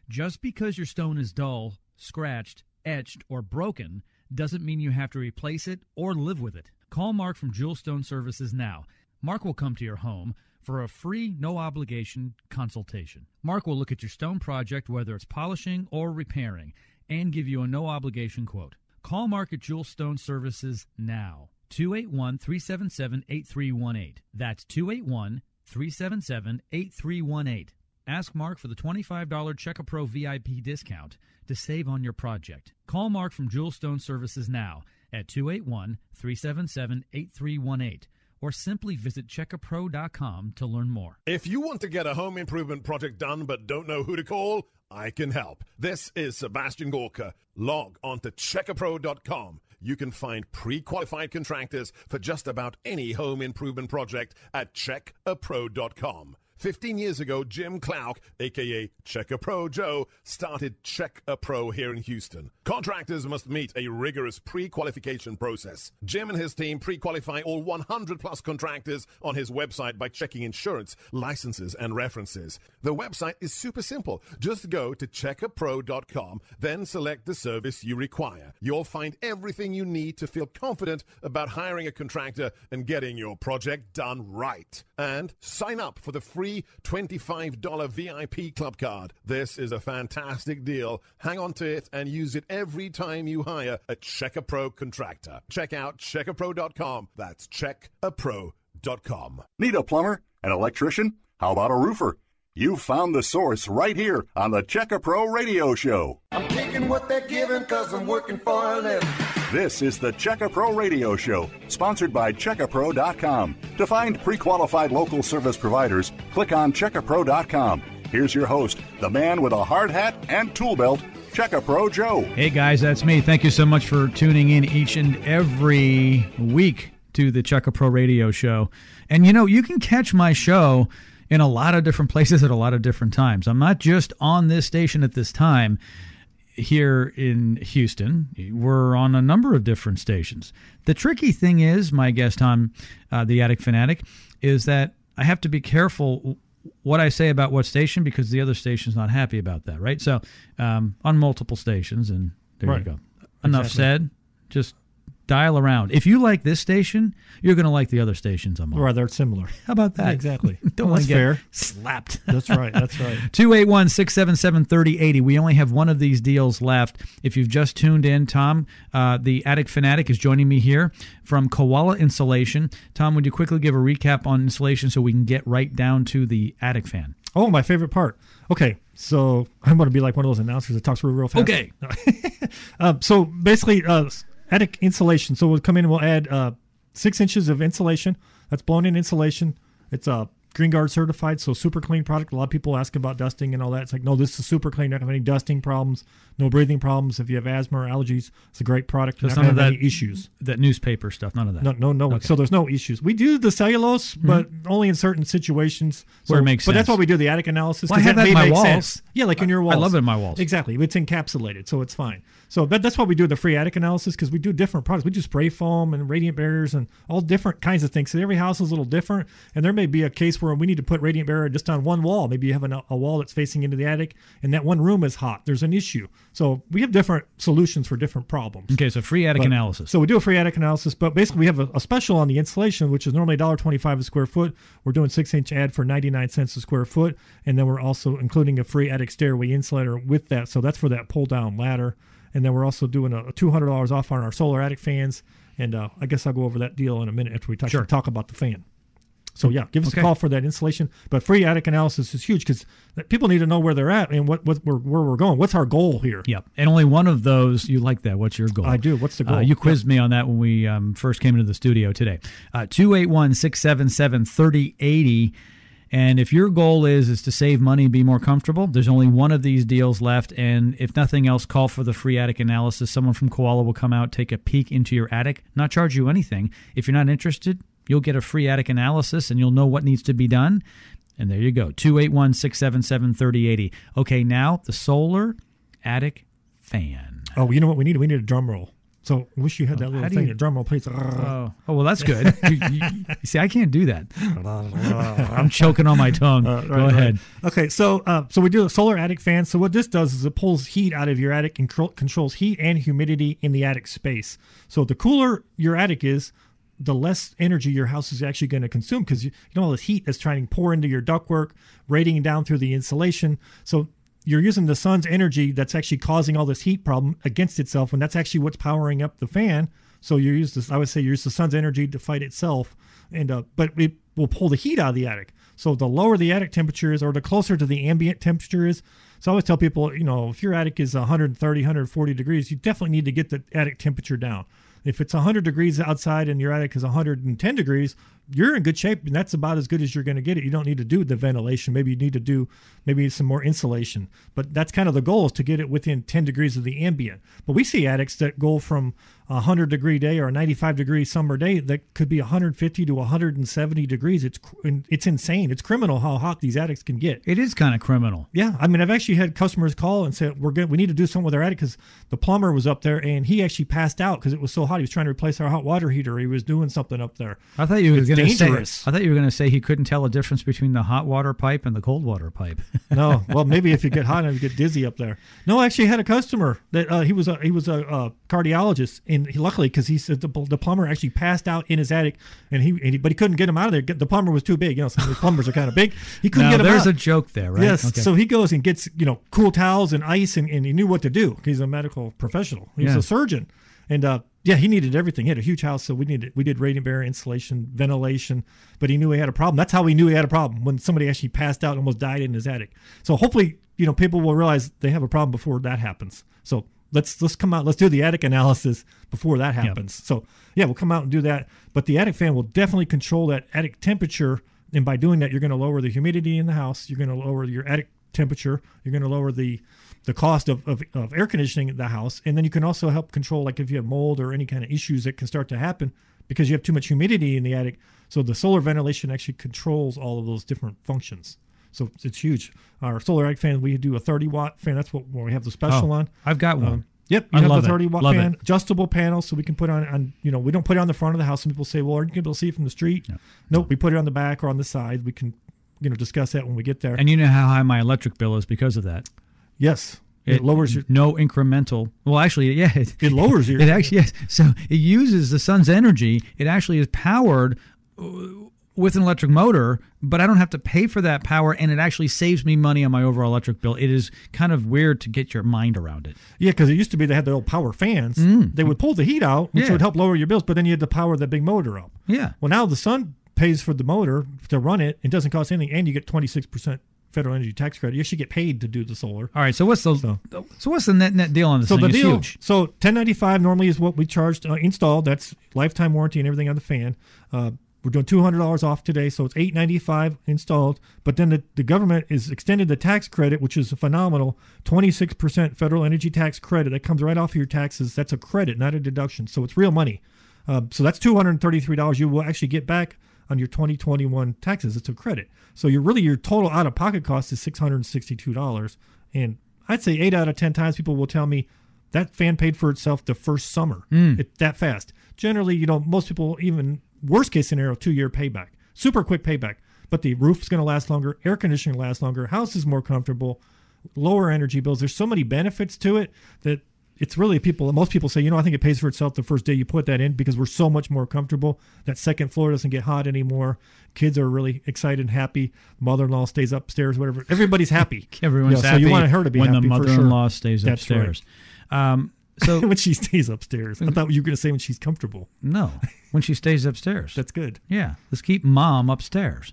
Just because your stone is dull, scratched, etched, or broken doesn't mean you have to replace it or live with it. Call Mark from Jewel Stone Services now. Mark will come to your home for a free, no obligation consultation. Mark will look at your stone project, whether it's polishing or repairing, and give you a no obligation quote. Call Mark at Jewel Stone Services now. 281 377 8318. That's 281 377 8318. Ask Mark for the $25 Check Pro VIP discount to save on your project. Call Mark from Jewel Stone Services now at 281 377 8318 or simply visit checkapro.com to learn more. If you want to get a home improvement project done but don't know who to call, I can help. This is Sebastian Gorka. Log on to checkapro.com. You can find pre qualified contractors for just about any home improvement project at checkapro.com. 15 years ago, Jim Clouk, aka Check a Pro Joe, started Check a Pro here in Houston. Contractors must meet a rigorous pre qualification process. Jim and his team pre qualify all 100 plus contractors on his website by checking insurance, licenses, and references. The website is super simple. Just go to checkapro.com, then select the service you require. You'll find everything you need to feel confident about hiring a contractor and getting your project done right. And sign up for the free $25 VIP club card. This is a fantastic deal. Hang on to it and use it every time you hire a Check a Pro contractor. Check out checkapro.com. That's checkapro.com. Need a plumber? An electrician? How about a roofer? You've found the source right here on the Checka Pro Radio Show. I'm taking what they're giving cause I'm working for a living. This is the Checka Pro Radio Show, sponsored by CheckaPro.com. To find pre qualified local service providers, click on CheckaPro.com. Here's your host, the man with a hard hat and tool belt, Checka Pro Joe. Hey guys, that's me. Thank you so much for tuning in each and every week to the Checka Pro Radio Show. And you know, you can catch my show in a lot of different places at a lot of different times. I'm not just on this station at this time here in Houston. We're on a number of different stations. The tricky thing is, my guest on uh, the Attic Fanatic, is that I have to be careful what I say about what station because the other station's not happy about that, right? So um, on multiple stations, and there Right. you go. Enough Exactly. said. Just dial around. If you like this station, you're going to like the other stations I'm on. Or they're similar. How about that? Yeah, exactly. Don't want that's to get fair. slapped. (laughs) That's right. That's right. 281 677 3080. We only have one of these deals left. If you've just tuned in, Tom, uh, the Attic Fanatic, is joining me here from Koala Insulation. Tom, would you quickly give a recap on insulation so we can get right down to the Attic fan? Oh, my favorite part. Okay, so I'm going to be like one of those announcers that talks real, real fast. Okay. (laughs) Um, so basically, uh, attic insulation. So we'll come in and we'll add uh, six inches of insulation. That's blown in insulation. It's uh, Green Guard certified, so super clean product. A lot of people ask about dusting and all that. It's like, no, this is super clean. Not have any dusting problems, no breathing problems. If you have asthma or allergies, it's a great product. So Not some of that any issues. That newspaper stuff, none of that. No, no, no. So there's no issues. We do the cellulose, but only in certain situations Where it So- makes But that's why we do the attic analysis. Well, I have that may in my walls. sense. Yeah, like in your walls. I love it in my walls. Exactly. It's encapsulated, so it's fine. So that, that's why we do the free attic analysis because we do different products. We do spray foam and radiant barriers and all different kinds of things. So every house is a little different, and there may be a case where we need to put radiant barrier just on one wall. Maybe you have an, a wall that's facing into the attic, and that one room is hot. There's an issue. So we have different solutions for different problems. Okay, so free attic But- analysis. So we do a free attic analysis, but basically we have a, a special on the insulation, which is normally $1.25 a square foot. We're doing six inch ad for 99 cents a square foot, and then we're also including a free attic stairway insulator with that. So that's for that pull down ladder, and then we're also doing a, $200 off on our solar attic fans. And uh, I guess I'll go over that deal in a minute after we talk, Sure. talk about the fan. So yeah, give us Okay. a call for that insulation. But free attic analysis is huge because people need to know where they're at and what, what we're, where we're going. What's our goal here? Yep. And only one of those, you like that. What's your goal? I do. What's the Uh, goal? you quizzed me on that when we um, first came into the studio today. 281 677 3080. And if your goal is is to save money and be more comfortable, there's only one of these deals left. And if nothing else, call for the free attic analysis. Someone from Koala will come out, take a peek into your attic, not charge you anything. If you're not interested, you'll get a free attic analysis and you'll know what needs to be done. And there you go 281 677 3080. Okay, now the solar attic fan. Oh, you know what we need? We need a drum roll. So I wish you had that how little thing. you- A drum roll, please. Oh, oh well, that's good. (laughs) you, you- see, I can't do that. (laughs) I'm choking on my tongue. Uh, Go right, right. ahead. Okay, so uh, so we do a solar attic fan. So what this does is it pulls heat out of your attic and control, controls heat and humidity in the attic space. So the cooler your attic is, the less energy your house is actually going to consume because you, you know all this heat that's trying to pour into your ductwork, radiating down through the insulation. So you're using the sun's energy that's actually causing all this heat problem against itself, and that's actually what's powering up the fan. So you use this. I would say you use the sun's energy to fight itself, and uh, but it will pull the heat out of the attic. So the lower the attic temperature is, or the closer to the ambient temperature is. So I always tell people, you know, if your attic is 130, 140 degrees, you definitely need to get the attic temperature down. If it's 100 degrees outside and your attic is 110 degrees, you're in good shape, and that's about as good as you're going to get it. You don't need to do the ventilation. Maybe you need to do maybe some more insulation, but that's kind of the goal is to get it within 10 degrees of the ambient. But we see attics that go from a 100 degree day or a 95 degree summer day that could be 150 to 170 degrees. It's it's insane. It's criminal how hot these attics can get. It is kind of criminal. Yeah, I mean, I've actually had customers call and say we're good. We need to do something with our attic because the plumber was up there and he actually passed out because it was so hot. He was trying to replace our hot water heater. He was doing something up there. I thought you were It's going to say. I thought you were going to say he couldn't tell a difference between the hot water pipe and the cold water pipe. (laughs) no, well, maybe if you get hot enough, you get dizzy up there. No, I actually had a customer that uh, he was a he was a, uh cardiologist, and he, luckily because he said the, the plumber actually passed out in his attic, and he, and he but he couldn't get him out of there. The plumber was too big. You know, some of plumbers are kind of big. He couldn't now, get him out. there's out. a joke there, right? Yes. Okay. So he goes and gets, you know, cool towels and ice, and, and he knew what to do. He's a medical professional. He's Yeah. a surgeon. And uh, yeah, he needed everything. He had a huge house, so we needed we did radiant barrier insulation, ventilation. But he knew he had a problem. That's how we knew he had a problem when somebody actually passed out and almost died in his attic. So hopefully, you know, people will realize they have a problem before that happens. So let's let's come out. Let's do the attic analysis before that happens. So yeah, we'll come out and do that. But the attic fan will definitely control that attic temperature, and by doing that, you're going to lower the humidity in the house. You're going to lower your attic temperature. You're going to lower the the cost of, of, of air conditioning the house, and then you can also help control like if you have mold or any kind of issues that can start to happen because you have too much humidity in the attic. So the solar ventilation actually controls all of those different functions. So it's huge. Our solar attic fan, we do a 30 watt fan. That's what we have the special Oh, on. I've got one. Um, Yep, you I have the 30 watt fan, it. adjustable panel, so we can put on on you know we don't put it on the front of the house. Some people say, well, are you able to see it from the street? Nope, we put it on the back or on the side. We can you know discuss that when we get there. and you know how high my electric bill is because of that. Yes, it, lowers your no incremental. Well, actually, (laughs) yeah, it, it lowers your it actually yes. So it uses the sun's energy. It actually is powered uh, with an electric motor, but I don't have to pay for that power, and it actually saves me money on my overall electric bill. It is kind of weird to get your mind around it. Yeah, because it used to be they had the old power fans. They would pull the heat out, which Mm. Yeah. would help lower your bills, but then you had to power that big motor up. Yeah. Well, now the sun pays for the motor to run it. It doesn't cost anything, and you get 26% federal energy tax credit. You actually get paid to do the solar. All right. So what's the so, what's the net net deal on this So thing? the It's deal, huge. so 1095 normally is what we charged uh, installed. That's lifetime warranty and everything on the fan. Uh, we're doing $200 off today, so it's 895 installed. But then the, the government is extended the tax credit, which is a phenomenal, 26% federal energy tax credit. That comes right off of your taxes. That's a credit, not a deduction. So it's real money. Uh, so that's $233 you will actually get back on your 2021 taxes. It's a credit. So you're really your total out of pocket cost is $662. And I'd say eight out of 10 times people will tell me that fan paid for itself the first summer. Hmm. It, that fast. Generally, you know, most people, even worst case scenario, two year payback, super quick payback. But the roof's going to last longer, air conditioning lasts longer, house is more comfortable, lower energy bills. There's so many benefits to it that it's really people most people say you know i think it pays for itself the first day you put that in because we're so much more comfortable that second floor doesn't get hot anymore kids are really excited and happy mother-in-law stays upstairs whatever everybody's happy (laughs) Everyone's You know, happy. so you want her to be when the mother-in-law stays That's right. upstairs. Um, so (laughs) when she stays upstairs i thought you were going to say when she's comfortable no, when she stays upstairs. (laughs) that's good Yeah, let's keep mom upstairs.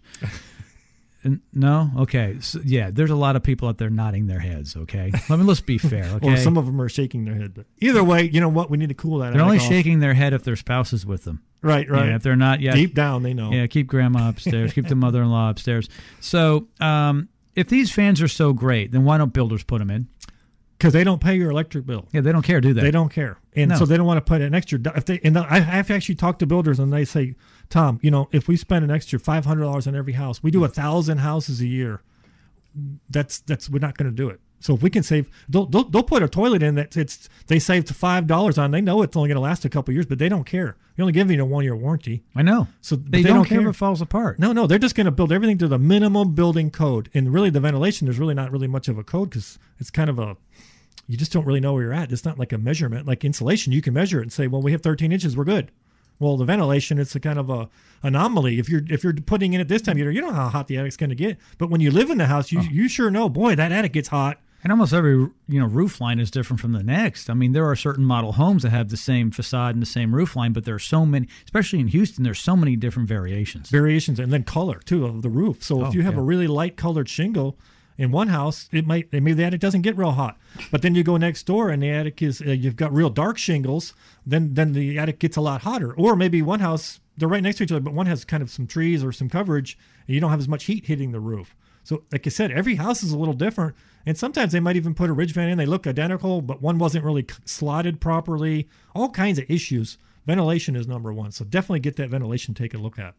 No, okay, so, yeah. There's a lot of people out there nodding their heads. Okay, let me let's be (laughs) fair. Okay, Or some of them are shaking their head. But either way, you know what? We need to cool that. they're only off. shaking their head if their spouse is with them. Right, right. Yeah, if they're not, yeah, Deep down, they know. Yeah, keep grandma upstairs. keep the mother-in-law (laughs) upstairs. So, um, if these fans are so great, then why don't builders put them in? because they don't pay your electric bill. Yeah, they don't care, do they? They don't care, and No. so they don't want to put an extra. If they and I have actually talked to builders, and they say, Tom, you know, if we spend an extra five hundred dollars on every house, we do a thousand houses a year. That's that's we're not going to do it. So if we can save, they'll they'll, they'll put a toilet in that it's they saved five dollars on. They know it's only going to last a couple years, but they don't care. You're only give you a one year warranty. I know. So They, but don't, care if it falls apart. No, no, they're just going to build everything to the minimum building code, and really the ventilation. There's really not really much of a code because it's kind of a you just don't really know where you're at. It's not like a measurement like insulation. You can measure it and say, well, we have 13 inches, we're good. Well, the ventilation, it's a kind of a anomaly. If you're if you're putting in at this time of year, you don't know how hot the attic's going to get. But when you live in the house, you you sure know, boy, that attic gets hot. And almost every you know roof line is different from the next. I mean, there are certain model homes that have the same facade and the same roof line, but there are so many, especially in Houston, there's so many different variations. variations and then color too of the roof. So Oh, if you have yeah. a really light colored shingle in one house, it might maybe the attic doesn't get real hot. But then you go next door and the attic is uh, you've got real dark shingles, then then the attic gets a lot hotter. Or maybe one house they're right next to each other, but one has kind of some trees or some coverage, and you don't have as much heat hitting the roof. So, like I said, every house is a little different, and sometimes they might even put a ridge fan in. They look identical, but one wasn't really slotted properly. All kinds of issues. Ventilation is number one, so definitely get that ventilation taken a look at.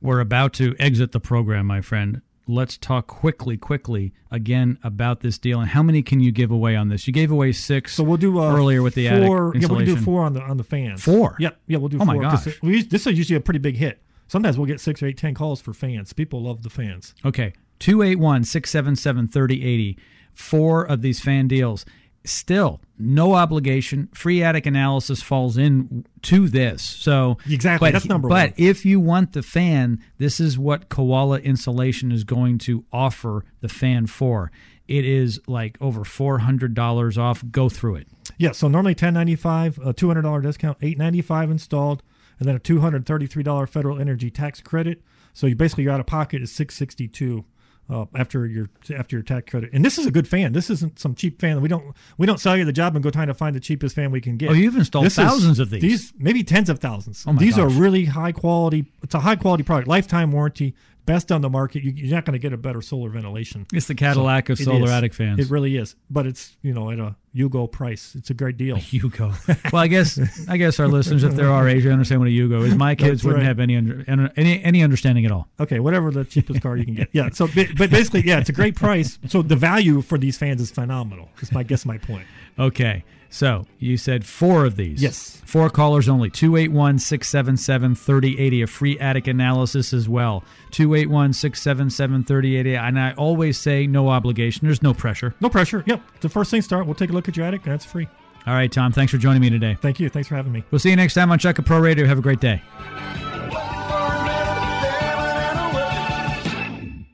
We're about to exit the program, my friend. Let's talk quickly, quickly again about this deal and how many can you give away on this? You gave away six. So we'll do uh, earlier with the four, attic Yeah, we'll do four on the on the fans. Four? Yep. Yeah, we'll do Oh my four. 'cause gosh. We, this is usually a pretty big hit. Sometimes we'll get six or eight, ten calls for fans. People love the fans. Okay, 281 677 3080. Four of these fan deals. Still, no obligation. Free attic analysis falls in to this. So Exactly, but- that's number But one. if you want the fan, this is what Koala Insulation is going to offer the fan for. It is like over four hundred dollars off. Go through it. Yeah. So normally ten ninety five, a two hundred dollar discount, eight ninety five installed, and then a two hundred thirty three dollar federal energy tax credit. So you basically your out of pocket is six sixty two. Uh, after your after your tax credit, and this is a good fan. This isn't some cheap fan. We don't we don't sell you the job and go trying to find the cheapest fan we can get. Oh, you've installed This is- thousands of these. These maybe tens of thousands. Oh my these are really high quality. It's a high quality product, lifetime warranty, best on the market. You, you're not going to get a better solar ventilation. It's the Cadillac of solar attic fans. It really is, but it's you know at a Yugo price. It's a great deal. Yugo. (laughs) Well, I guess I guess our listeners, if they're our age, understand what a Yugo is. My kids That's wouldn't right. have any under, any any understanding at all. Okay, whatever the cheapest car you can get. Yeah. So, but basically, yeah, it's a great price. So the value for these fans is phenomenal. Is my guess my point. Okay, so you said four of these. Yes. Four callers only. 281 677 3080. A free attic analysis as well. 281 677 3080. And I always say no obligation. There's no pressure. No pressure. Yep. The first thing start. We'll take a look at your attic. That's free. All right, Tom, thanks for joining me today. Thank you. Thanks for having me. We'll see you next time on Check a Pro Radio. Have a great day.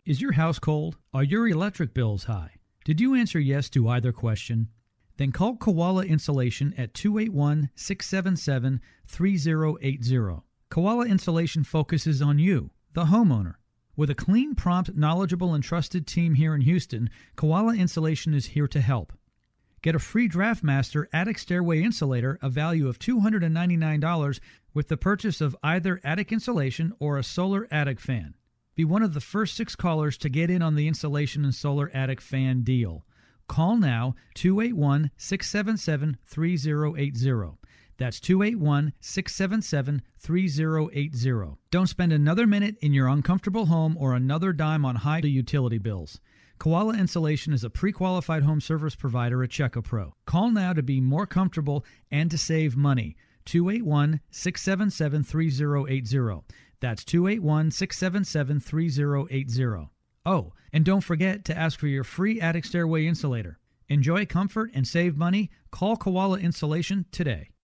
Is your house cold? Are your electric bills high? Did you answer yes to either question? Then call Koala Insulation at 281 677 3080. Koala Insulation focuses on you, the homeowner. With a clean, prompt, knowledgeable, and trusted team here in Houston, Koala Insulation is here to help. Get a free DraftMaster attic stairway insulator, a value of $299, with the purchase of either attic insulation or a solar attic fan. Be one of the first six callers to get in on the insulation and solar attic fan deal. Call now 281 677 3080. That's 281 677 3080. Don't spend another minute in your uncomfortable home or another dime on high utility bills. Koala Insulation is a pre qualified home service provider at Checkapro. Call now to be more comfortable and to save money. 281 677 3080. That's 281 677 3080. Oh, and don't forget to ask for your free attic stairway insulator. Enjoy comfort and save money. Call Koala Insulation today.